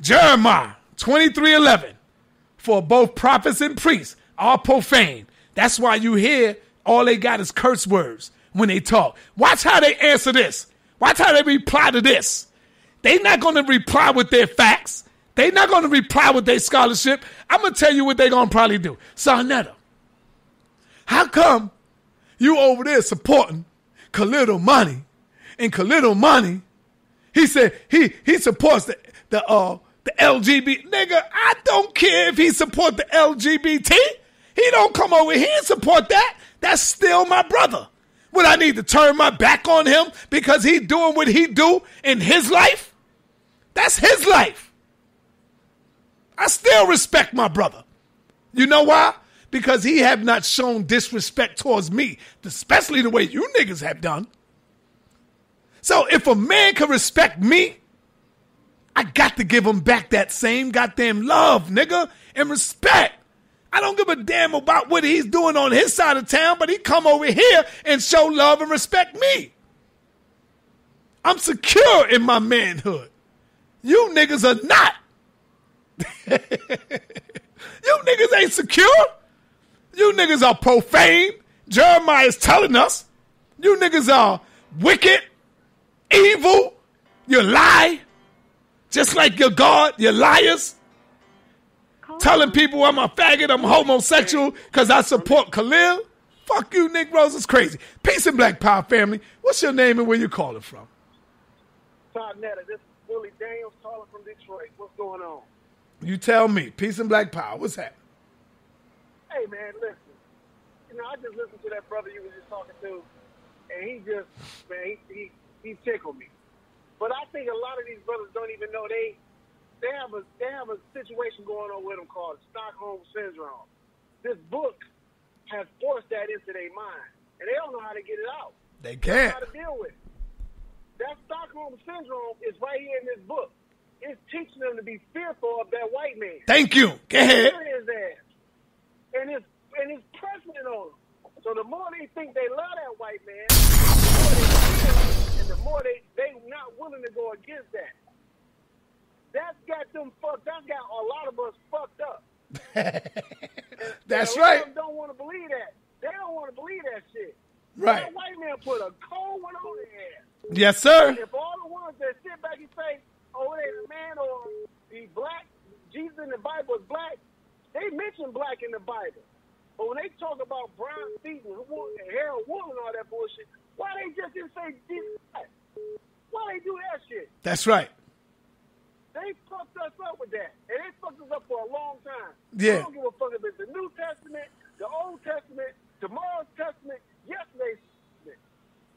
Jeremiah 23:11. For both prophets and priests are profane. That's why you hear all they got is curse words when they talk. Watch how they answer this. Watch how they reply to this. They not going to reply with their facts. They not going to reply with their scholarship. I'm going to tell you what they going to probably do. SaNeter, how come you over there supporting Khalil Amani and Khalil Amani, he said he he supports the the uh the LGBT nigga. I don't care if he support the LGBT. He don't come over here and support that. That's still my brother. Would I need to turn my back on him because he doing what he do in his life? That's his life. I still respect my brother. You know why? Because he have not shown disrespect towards me, especially the way you niggas have done. So if a man can respect me, I got to give him back that same goddamn love, nigga, and respect. I don't give a damn about what he's doing on his side of town, but he come over here and show love and respect me. I'm secure in my manhood. You niggas are not. <laughs> you niggas ain't secure. You niggas are profane. Jeremiah is telling us. You niggas are wicked, evil. You lie. Just like your God, you liars. telling people I'm a faggot, I'm homosexual because I support Khalil. Fuck you, Nick Rose is crazy. Peace and Black Power family. What's your name and where you calling from? Todd Netta, this is Willie Daniels calling from Detroit. What's going on? You tell me. Peace and Black Power. What's happening? Hey man, listen. You know, I just listened to that brother you was just talking to, and he just man, he he, he tickled me. But I think a lot of these brothers don't even know they they have a they have a situation going on with them called Stockholm syndrome. This book has forced that into their mind, and they don't know how to get it out. They They can't. how to deal with it. That Stockholm syndrome is right here in this book. It's teaching them to be fearful of that white man. Thank you. Go ahead. His ass. And it's and it's pressing it on them. So the more they think they love that white man, the more they fear him, and the more they they not willing to go against that. That's got them fucked. That's got a lot of us fucked up. <laughs> That's And right. don't want to believe that. They don't want to believe that shit. Right. That white man put a cold one on their ass. Yes, sir. If all the ones that sit back and say, "Oh, a man or the black," Jesus in the Bible is black. They mention black in the Bible, but when they talk about brown feet and Harold Wool and all that bullshit, why they just didn't say Jesus? black? Why they do that shit? That's right. They fucked us up with that, and they fucked us up for a long time. Yeah. I don't give a fuck if it's the New Testament, the Old Testament, tomorrow's Testament, yesterday's Testament.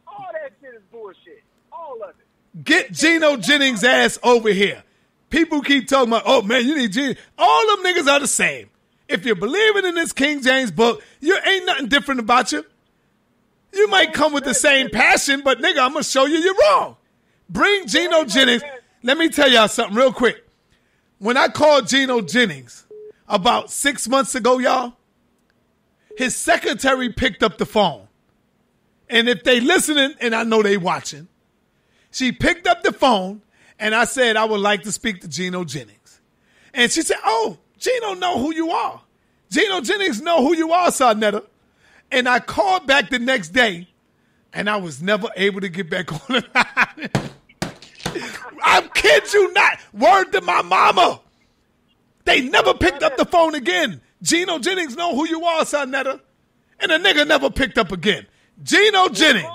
All that shit is bullshit. All of it. Get Gino Jennings' ass over here. People keep talking about, oh man, you need Gino. All them niggas are the same. If you're believing in this King James book, you ain't nothing different about you. You might come with the same passion, but nigga, I'm gonna show you you're wrong. Bring Gino Jennings. Let me tell y'all something real quick. When I called Gino Jennings about six months ago, y'all, his secretary picked up the phone. And if they listening, and I know they watching, she picked up the phone and I said, I would like to speak to Gino Jennings. And she said, Oh, Gino know who you are. Gino Jennings know who you are, SaNeter. And I called back the next day and I was never able to get back <laughs> on the line. I kid you not. Word to my mama. They never picked up the phone again. Gino Jennings know who you are, SaNeter. And the nigga never picked up again. Gino Jennings.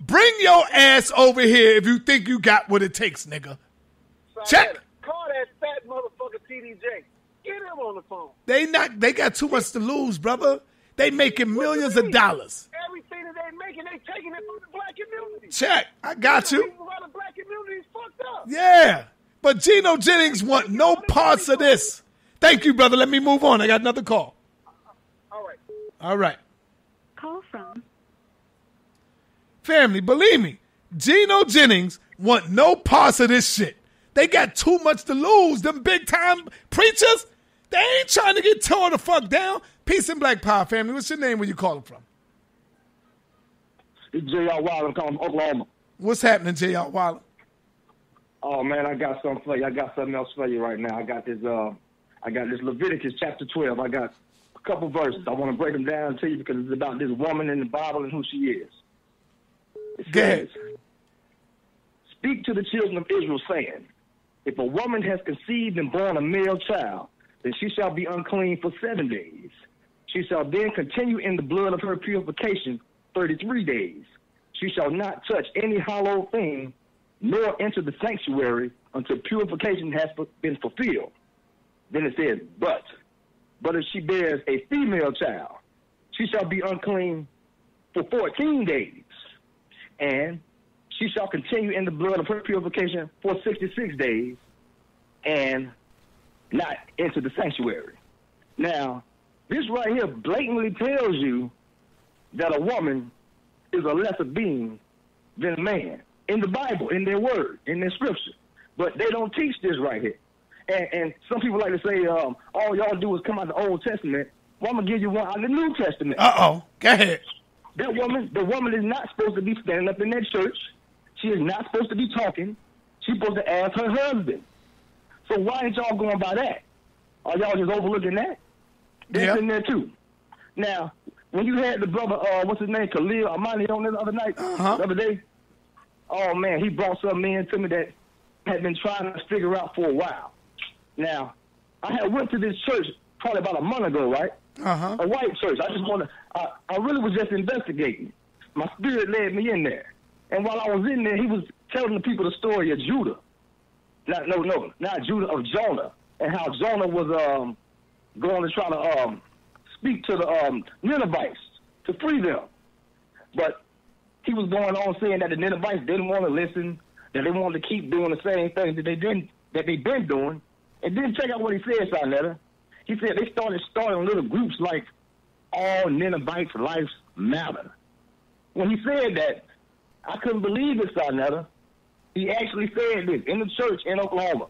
Bring your ass over here if you think you got what it takes, nigga. Check. Call that fat motherfucker TDJ. Get him on the phone. They not. They got too much to lose, brother. They making millions of dollars. Everything that they making, they taking it from the black community. Check. I got The you. reason why the black community is fucked up. Yeah. But Gino Jennings want no parts of this. Thank you, brother. Let me move on. I got another call. Uh-uh. All right. All right. Call from Family, believe me, Gino Jennings want no parts of this shit. They got too much to lose. Them big time preachers, they ain't trying to get tore the fuck down. Peace and Black Power family. What's your name? Where you calling from? It's J.R. Wild. I'm calling from Oklahoma. What's happening, J.R. Waller? Oh man, I got something for you. I got something else for you right now. I got this. Uh, I got this Leviticus chapter 12. I got a couple verses. I want to break them down to you because it's about this woman in the Bible and who she is. It Go ahead. says, Speak to the children of Israel, saying, If a woman has conceived and born a male child, then she shall be unclean for seven days. She shall then continue in the blood of her purification thirty-three days. She shall not touch any hollow thing, nor enter the sanctuary until purification has been fulfilled. Then it says, But, but if she bears a female child, she shall be unclean for fourteen days, and she shall continue in the blood of her purification for sixty-six days, and not enter the sanctuary. Now, this right here blatantly tells you that a woman is a lesser being than a man in the Bible, in their word, in their scripture. But they don't teach this right here. And, and some people like to say, um, all y'all do is come out the Old Testament. Well, I'm gonna give you one out of the New Testament. Uh oh. Go ahead. That woman, the woman is not supposed to be standing up in that church. She is not supposed to be talking. She's supposed to ask her husband. So why ain't y'all going by that? Are y'all just overlooking that? That's Yeah. in there too. Now, when you had the brother, uh, what's his name, Khalil Amani on there the other night, Uh-huh. the other day, oh man, he brought something in to me that had been trying to figure out for a while. Now, I had went to this church probably about a month ago, right? Uh huh. A white church. I just want to. I, I really was just investigating. My spirit led me in there, and while I was in there, he was telling the people the story of Judah. Not no no, not Judah of Jonah, and how Jonah was um going to try to um speak to the um Ninevites to free them, but he was going on saying that the Ninevites didn't want to listen, that they wanted to keep doing the same thing that they didn't that they've been doing. And then check out what he said, SaNeter. He said they started starting little groups like all Ninevites' lives matter. When he said that, I couldn't believe it, SaNeter. He actually said this in the church in Oklahoma.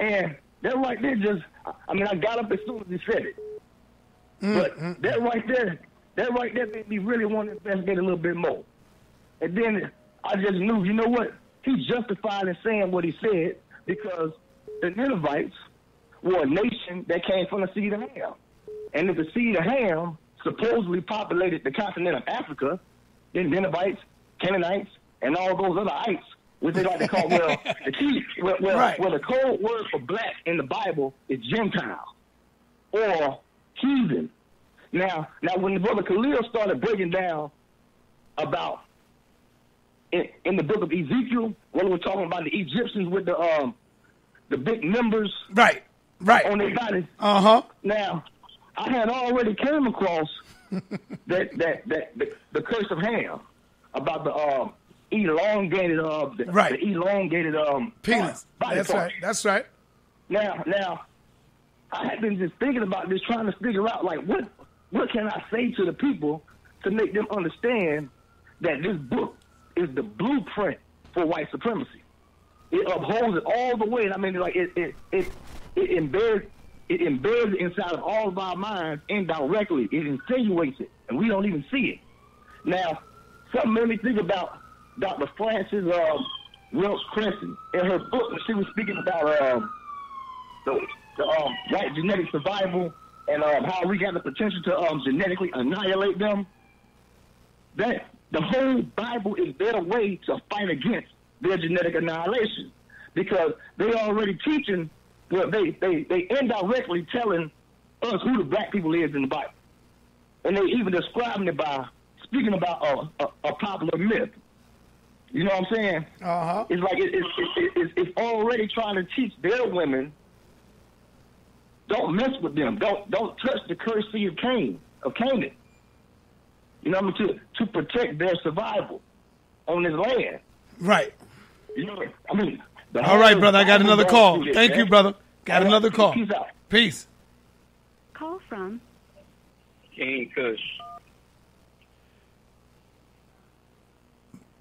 And that right there just, I mean, I got up as soon as he said it. Mm, but mm, that mm. right there, that right there made me really want to investigate a little bit more. And then I just knew, you know what? He justified in saying what he said because the Ninevites were a nation that came from the seed of Ham. And if the seed of Ham supposedly populated the continent of Africa, then Ninevites, Canaanites, and all those other ites, which they like to call, well, <laughs> the key, well, well, Right. well, the code word for black in the Bible is Gentile or heathen. Now, now when the brother Khalil started breaking down about in, in the book of Ezekiel, when we're talking about the Egyptians with the um the big members right, right on their bodies. Uh huh. Now, I had already came across <laughs> that that that the, the curse of Ham about the um elongated uh the, Right. the elongated um Penis. body That's parts. right. That's right. Now, now, I have been just thinking about this, trying to figure out like what what can I say to the people to make them understand that this book is the blueprint for white supremacy. It upholds it all the way. and I mean, like it it it, it embeds it embeds it inside of all of our minds indirectly. It insinuates it, and we don't even see it. Now, something made me think about Dr. Frances um, Welch Crescent in her book when she was speaking about um, the, the um, white genetic survival and um, how we got the potential to um, genetically annihilate them. That the whole Bible is their way to fight against their genetic annihilation because they already teaching, well, they, they, they indirectly telling us who the black people is in the Bible. And they even describing it by speaking about a, a, a popular myth. You know what I'm saying? Uh huh. It's like it, it, it, it, it's already trying to teach their women. Don't mess with them. Don't don't touch the curse seed of Cain of Canaan. You know what I mean? To to protect their survival on this land. Right. You know, what I mean. the All right, brother. I got another call. this, Thank you, brother. Got All right, another call. Peace out. Peace. Call from King Kush.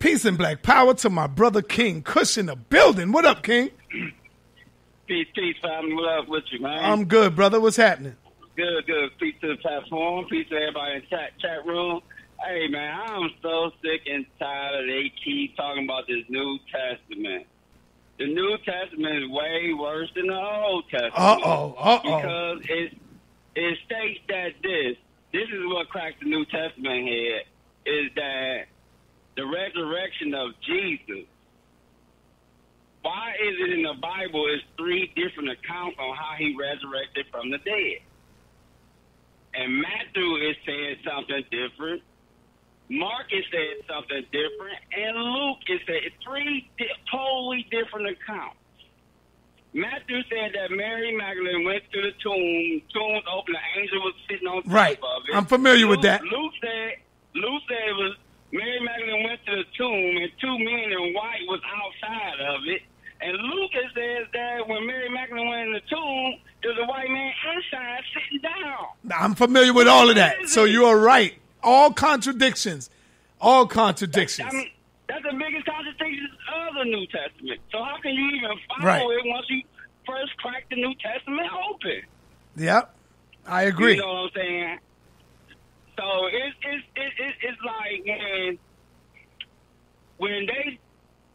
Peace and black power to my brother King Kush in the building. What up, King? <clears throat> Peace, peace, family. What up with you, man? I'm good, brother. What's happening? Good, good. Peace to the platform. Peace to everybody in chat chat room. Hey, man, I'm so sick and tired of they keep talking about this New Testament. The New Testament is way worse than the Old Testament. Uh-oh, uh-oh. Because it it states that this this is what cracked the New Testament head is that the resurrection of Jesus. Why is it in the Bible is three different accounts on how he resurrected from the dead? And Matthew is saying something different. Mark is saying something different, and Luke is saying three di- totally different accounts. Matthew said that Mary Magdalene went to the tomb. Tomb was open. The angel was sitting on top Right. of it. I'm familiar with that. Luke said Luke said it was Mary Magdalene went to the tomb, and two men in white was outside of it. And Lucas says that when Mary Magdalene went in the tomb, there was a white man inside sitting down. I'm familiar with all of that. So you are right. All contradictions. All contradictions. I mean, that's the biggest contradiction of the New Testament. So how can you even follow Right. it once you first crack the New Testament open? Yep. I agree. You know what I'm saying? So it's it's it's it's, it's like when when they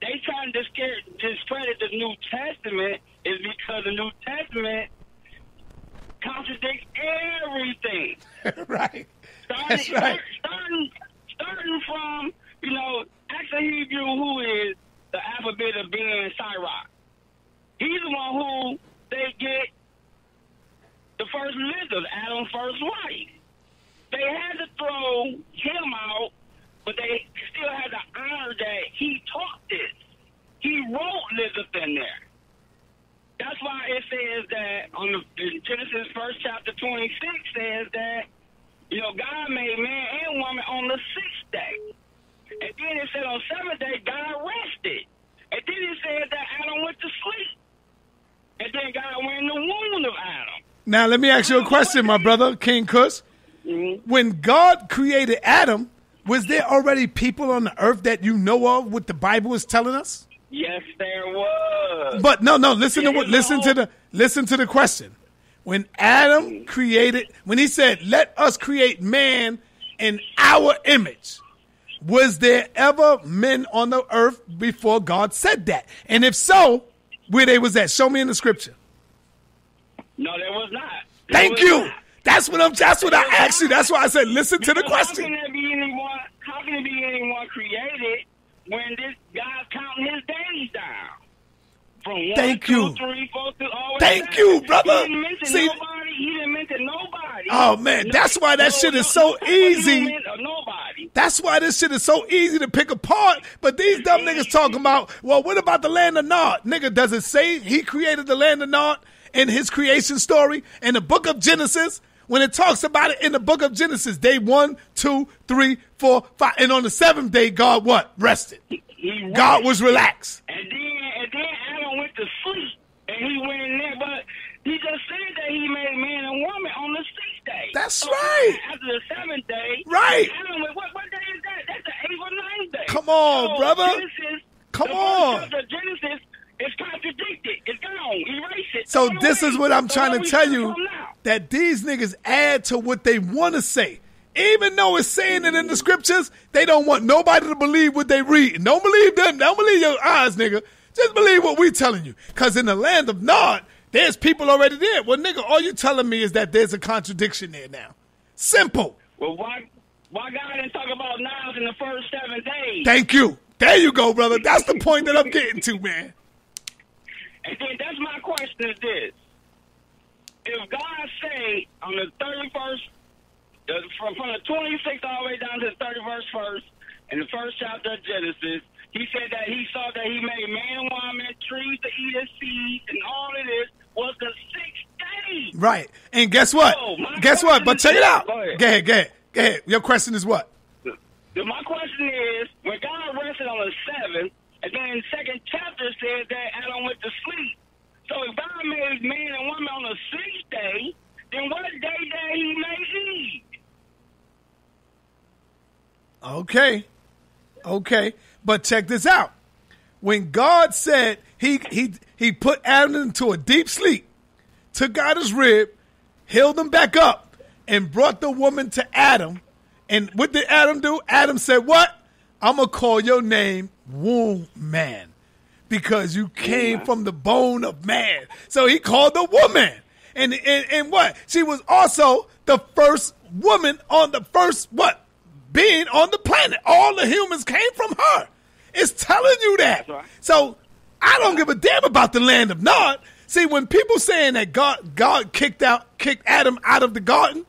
they trying to discredit, discredit the New Testament is because the New Testament contradicts everything. <laughs> right. Starting, That's right. starting, starting from, you know, ask a Hebrew who is the alphabet of being Cyrus. He's the one who they get the first Elizabeth, Adam's first wife. They had to throw him out, but they still had to honor that he taught this. He wrote Elizabeth in there. That's why it says that on the in Genesis first chapter twenty six says that you know God made man and woman on the sixth day, and then it said on seventh day God rested, and then it said that Adam went to sleep, and then God went in the womb of Adam. Now let me ask you a question, my brother King Kush. When God created Adam, was there already people on the earth that you know of? What the Bible is telling us? Yes, there was. But no, no. Listen to what. Listen to the. Listen to the question. When Adam mm-hmm. created, when he said, "Let us create man in our image," was there ever men on the earth before God said that? And if so, where they was at? Show me in the scripture. No, there was not. Thank you. That's what I'm. That's what I asked you. That's why I said, listen to the Because How question. can there be anyone? How can there be anyone created when this God's counting his days down? From one, Thank two, you. three, four, two, Thank down. you, brother. He didn't mention See- nobody. He didn't mention nobody. Oh man, that's why that shit is so easy. Nobody. That's why this shit is so easy to pick apart. But these dumb niggas talking about, well, what about the land of Nod? Nigga, does it say he created the land of Nod in his creation story in the book of Genesis? When it talks about it in the book of Genesis, day one, two, three, four, five, and on the seventh day, God what? Rested. He God was relaxed. And then, and then Adam went to sleep, and he went in there. But he just said that he made man and woman on the sixth day. That's So right. After the seventh day, Right. Adam went, what, what day is that? That's the eighth or ninth day. Come on, So brother. Genesis, Come on. Genesis is contradicted. It's gone. Erase it. So this away. is what I'm So trying to tell you that these niggas add to what they want to say. Even though it's saying it in the scriptures, they don't want nobody to believe what they read. Don't believe them. Don't believe your eyes, nigga. Just believe what we telling you. Cause in the land of Nod, there's people already there. Well, nigga, all you telling me is that there's a contradiction there now. Simple. Well, why, why God didn't talk about knives in the first seven days? Thank you. There you go, brother. That's the point that I'm getting to, man. And then that's my question is this. If God say on the 31st, uh, from, from the 26th all the way down to the 31st first, in the first chapter of Genesis, he said that he saw that he made man and woman, trees to eat his seed, and all of this was the sixth day. Right. And guess what? Oh, my guess what? But check it out. Go ahead. Go ahead, go ahead. Go ahead. Your question is what? My question is, when God rested on the seventh, and then the second chapter says that Adam went to sleep. So if God made man and woman on the sixth day, then what day did he made Eve? Okay. Okay. But check this out. When God said he he he put Adam into a deep sleep, took out his rib, healed him back up, and brought the woman to Adam. And what did Adam do? Adam said, What? I'm gonna call your name womb man. Because you came from the bone of man. So he called the woman. And, and and what? She was also the first woman on the first what? Being on the planet. All the humans came from her. It's telling you that. So I don't give a damn about the land of Nod. See, when people saying that God God kicked out kicked Adam out of the garden,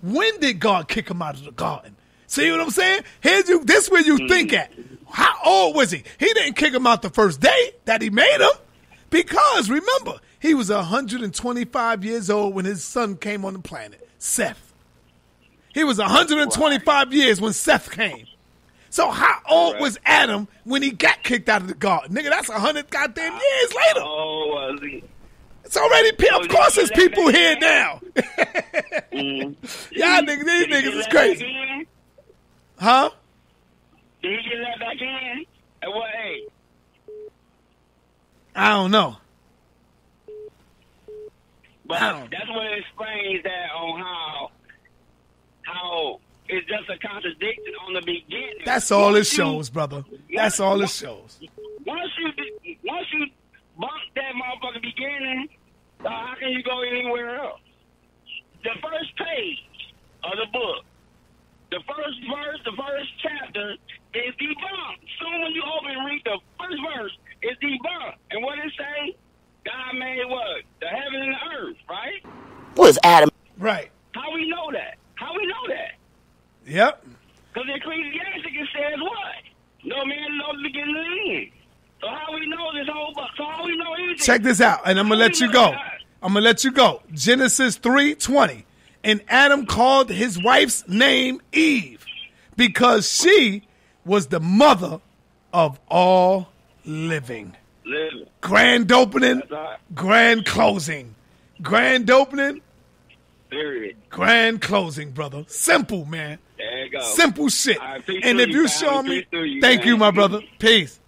when did God kick him out of the garden? See what I'm saying? Here's you. This where you think mm. at. How old was he? He didn't kick him out the first day that he made him, because remember he was 125 years old when his son came on the planet, Seth. He was 125 years when Seth came. So how old was Adam when he got kicked out of the garden? Nigga, that's 100 goddamn years later. Oh, was he? It's already, pe- Oh, of course, there's people here now. <laughs> Y'all niggas, these niggas is crazy. Huh? Did he get let back in? At what age? I don't know. But don't- that's what it explains that on how how it's just a contradiction on the beginning. That's all it Once you- shows, brother. That's all it shows. Once you once you bump that motherfucking beginning, uh, how can you go anywhere else? The first page of the book, the first verse, the first chapter is debunked. Soon when you open and read the first verse, it's debunked. And what it say? God made what? The heaven and the earth, right? Was Adam? Right. How we know that? How we know that? Yep. Because Ecclesiastic it says what? No man knows the beginning of the end. So how we know this whole book? So how we know anything? Check this out, and I'm gonna let you go. I'm gonna let you go. Genesis three twenty, and Adam called his wife's name Eve because she was the mother of all living. Listen. Grand opening, grand closing, grand opening, Period. grand closing, brother. Simple, man. There you go. Simple shit. Right, and if you you, show me, you, thank man. you, my brother. Peace.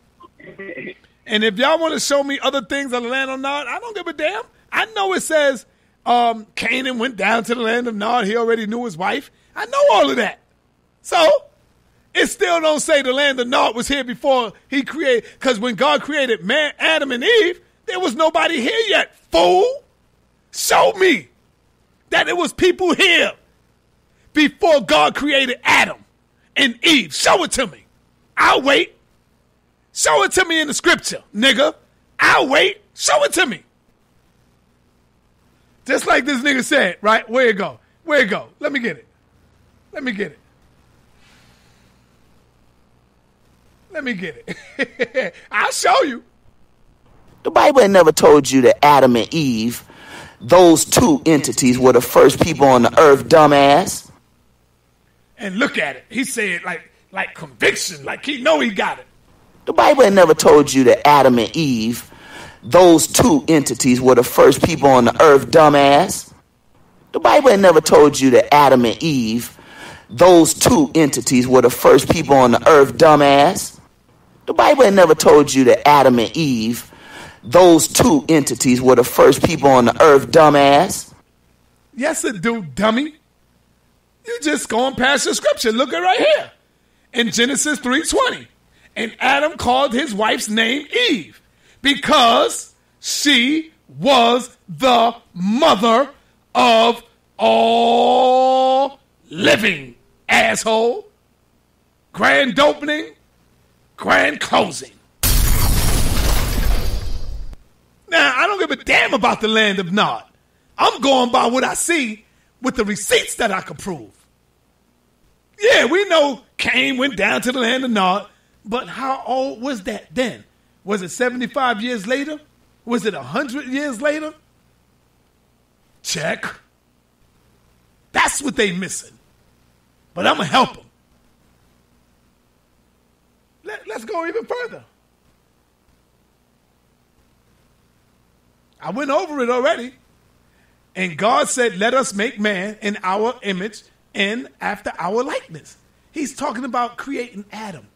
<laughs> And if y'all want to show me other things on the land of Nod, I don't give a damn. I know it says um, Canaan went down to the land of Nod. He already knew his wife. I know all of that. So it still don't say the land of Nod was here before he created. Because when God created man, Adam and Eve, there was nobody here yet. Fool, show me that it was people here before God created Adam and Eve. Show it to me. I'll wait. Show it to me in the scripture, nigga. I'll wait. Show it to me. Just like this nigga said, right? Where it go? Where it go? Let me get it. Let me get it. Let me get it. <laughs> I'll show you. The Bible never told you that Adam and Eve, those two entities, were the first people on the earth, dumbass. And look at it. He said like like conviction, like he know he got it. The Bible never told you that Adam and Eve, those two entities, were the first people on the earth, dumbass. The Bible never told you that Adam and Eve, those two entities, were the first people on the earth, dumbass. The Bible never told you that Adam and Eve, those two entities, were the first people on the earth, dumbass. Yes, it do, dummy. You just going past the scripture. Look at right here. In Genesis 3:20. And Adam called his wife's name Eve because she was the mother of all living. Asshole. Grand opening, grand closing. Now, I don't give a damn about the land of Nod. I'm going by what I see with the receipts that I can prove. Yeah, we know Cain went down to the land of Nod, but how old was that then? Was it 75 years later? Was it 100 years later? Check. That's what they missing. But I'm going to help them. Let, let's go even further. I went over it already. And God said, Let us make man in our image and after our likeness. He's talking about creating Adam.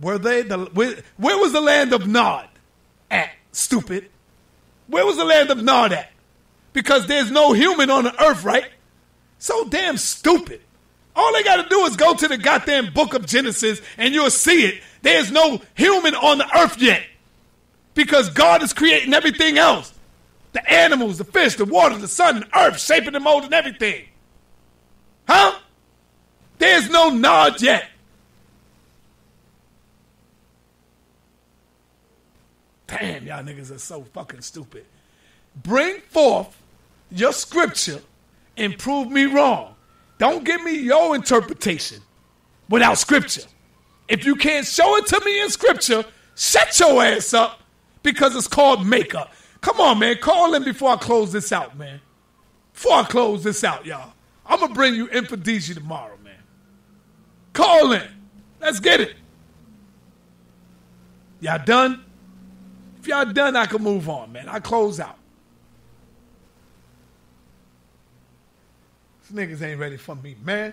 Were they the where, where was the land of Nod at? Stupid. Where was the land of Nod at? Because there's no human on the earth, right? So damn stupid. All they got to do is go to the goddamn book of Genesis and you'll see it. There's no human on the earth yet. Because God is creating everything else the animals, the fish, the water, the sun, the earth, shaping and molding everything. Huh? There's no nod yet. Damn, y'all niggas are so fucking stupid. Bring forth your scripture and prove me wrong. Don't give me your interpretation without scripture. If you can't show it to me in scripture, shut your ass up because it's called makeup. Come on, man. Call in before I close this out, man. Before I close this out, y'all. I'm going to bring you Infodesi tomorrow, man. Call in. Let's get it. Y'all done? If y'all done, I can move on, man. I close out. These niggas ain't ready for me, man.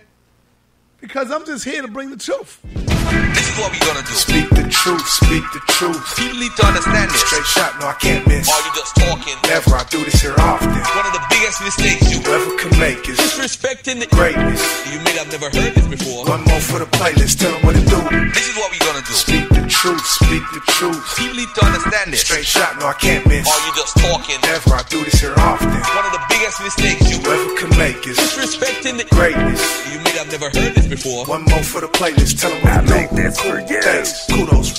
Because I'm just here to bring the truth. This is what we gonna do. Speak the truth, speak the truth. People need to understand this. Straight shot, no, I can't miss. Are you just talking? Never, I do this here often. One of the biggest mistakes you Whoever can make is disrespecting the greatness. You may have never heard this before. One more for the playlist, tell them what to do. This is what we gonna do. Speak the truth, speak the truth. People need to understand this. Straight shot, no, I can't miss. Are you just talking? Never, I do this here often. One of the biggest mistakes you Whoever can make is disrespecting the greatness. You may have never heard this before. One more for the playlist, tell them what I to do. I make this for you. Thanks, kudos.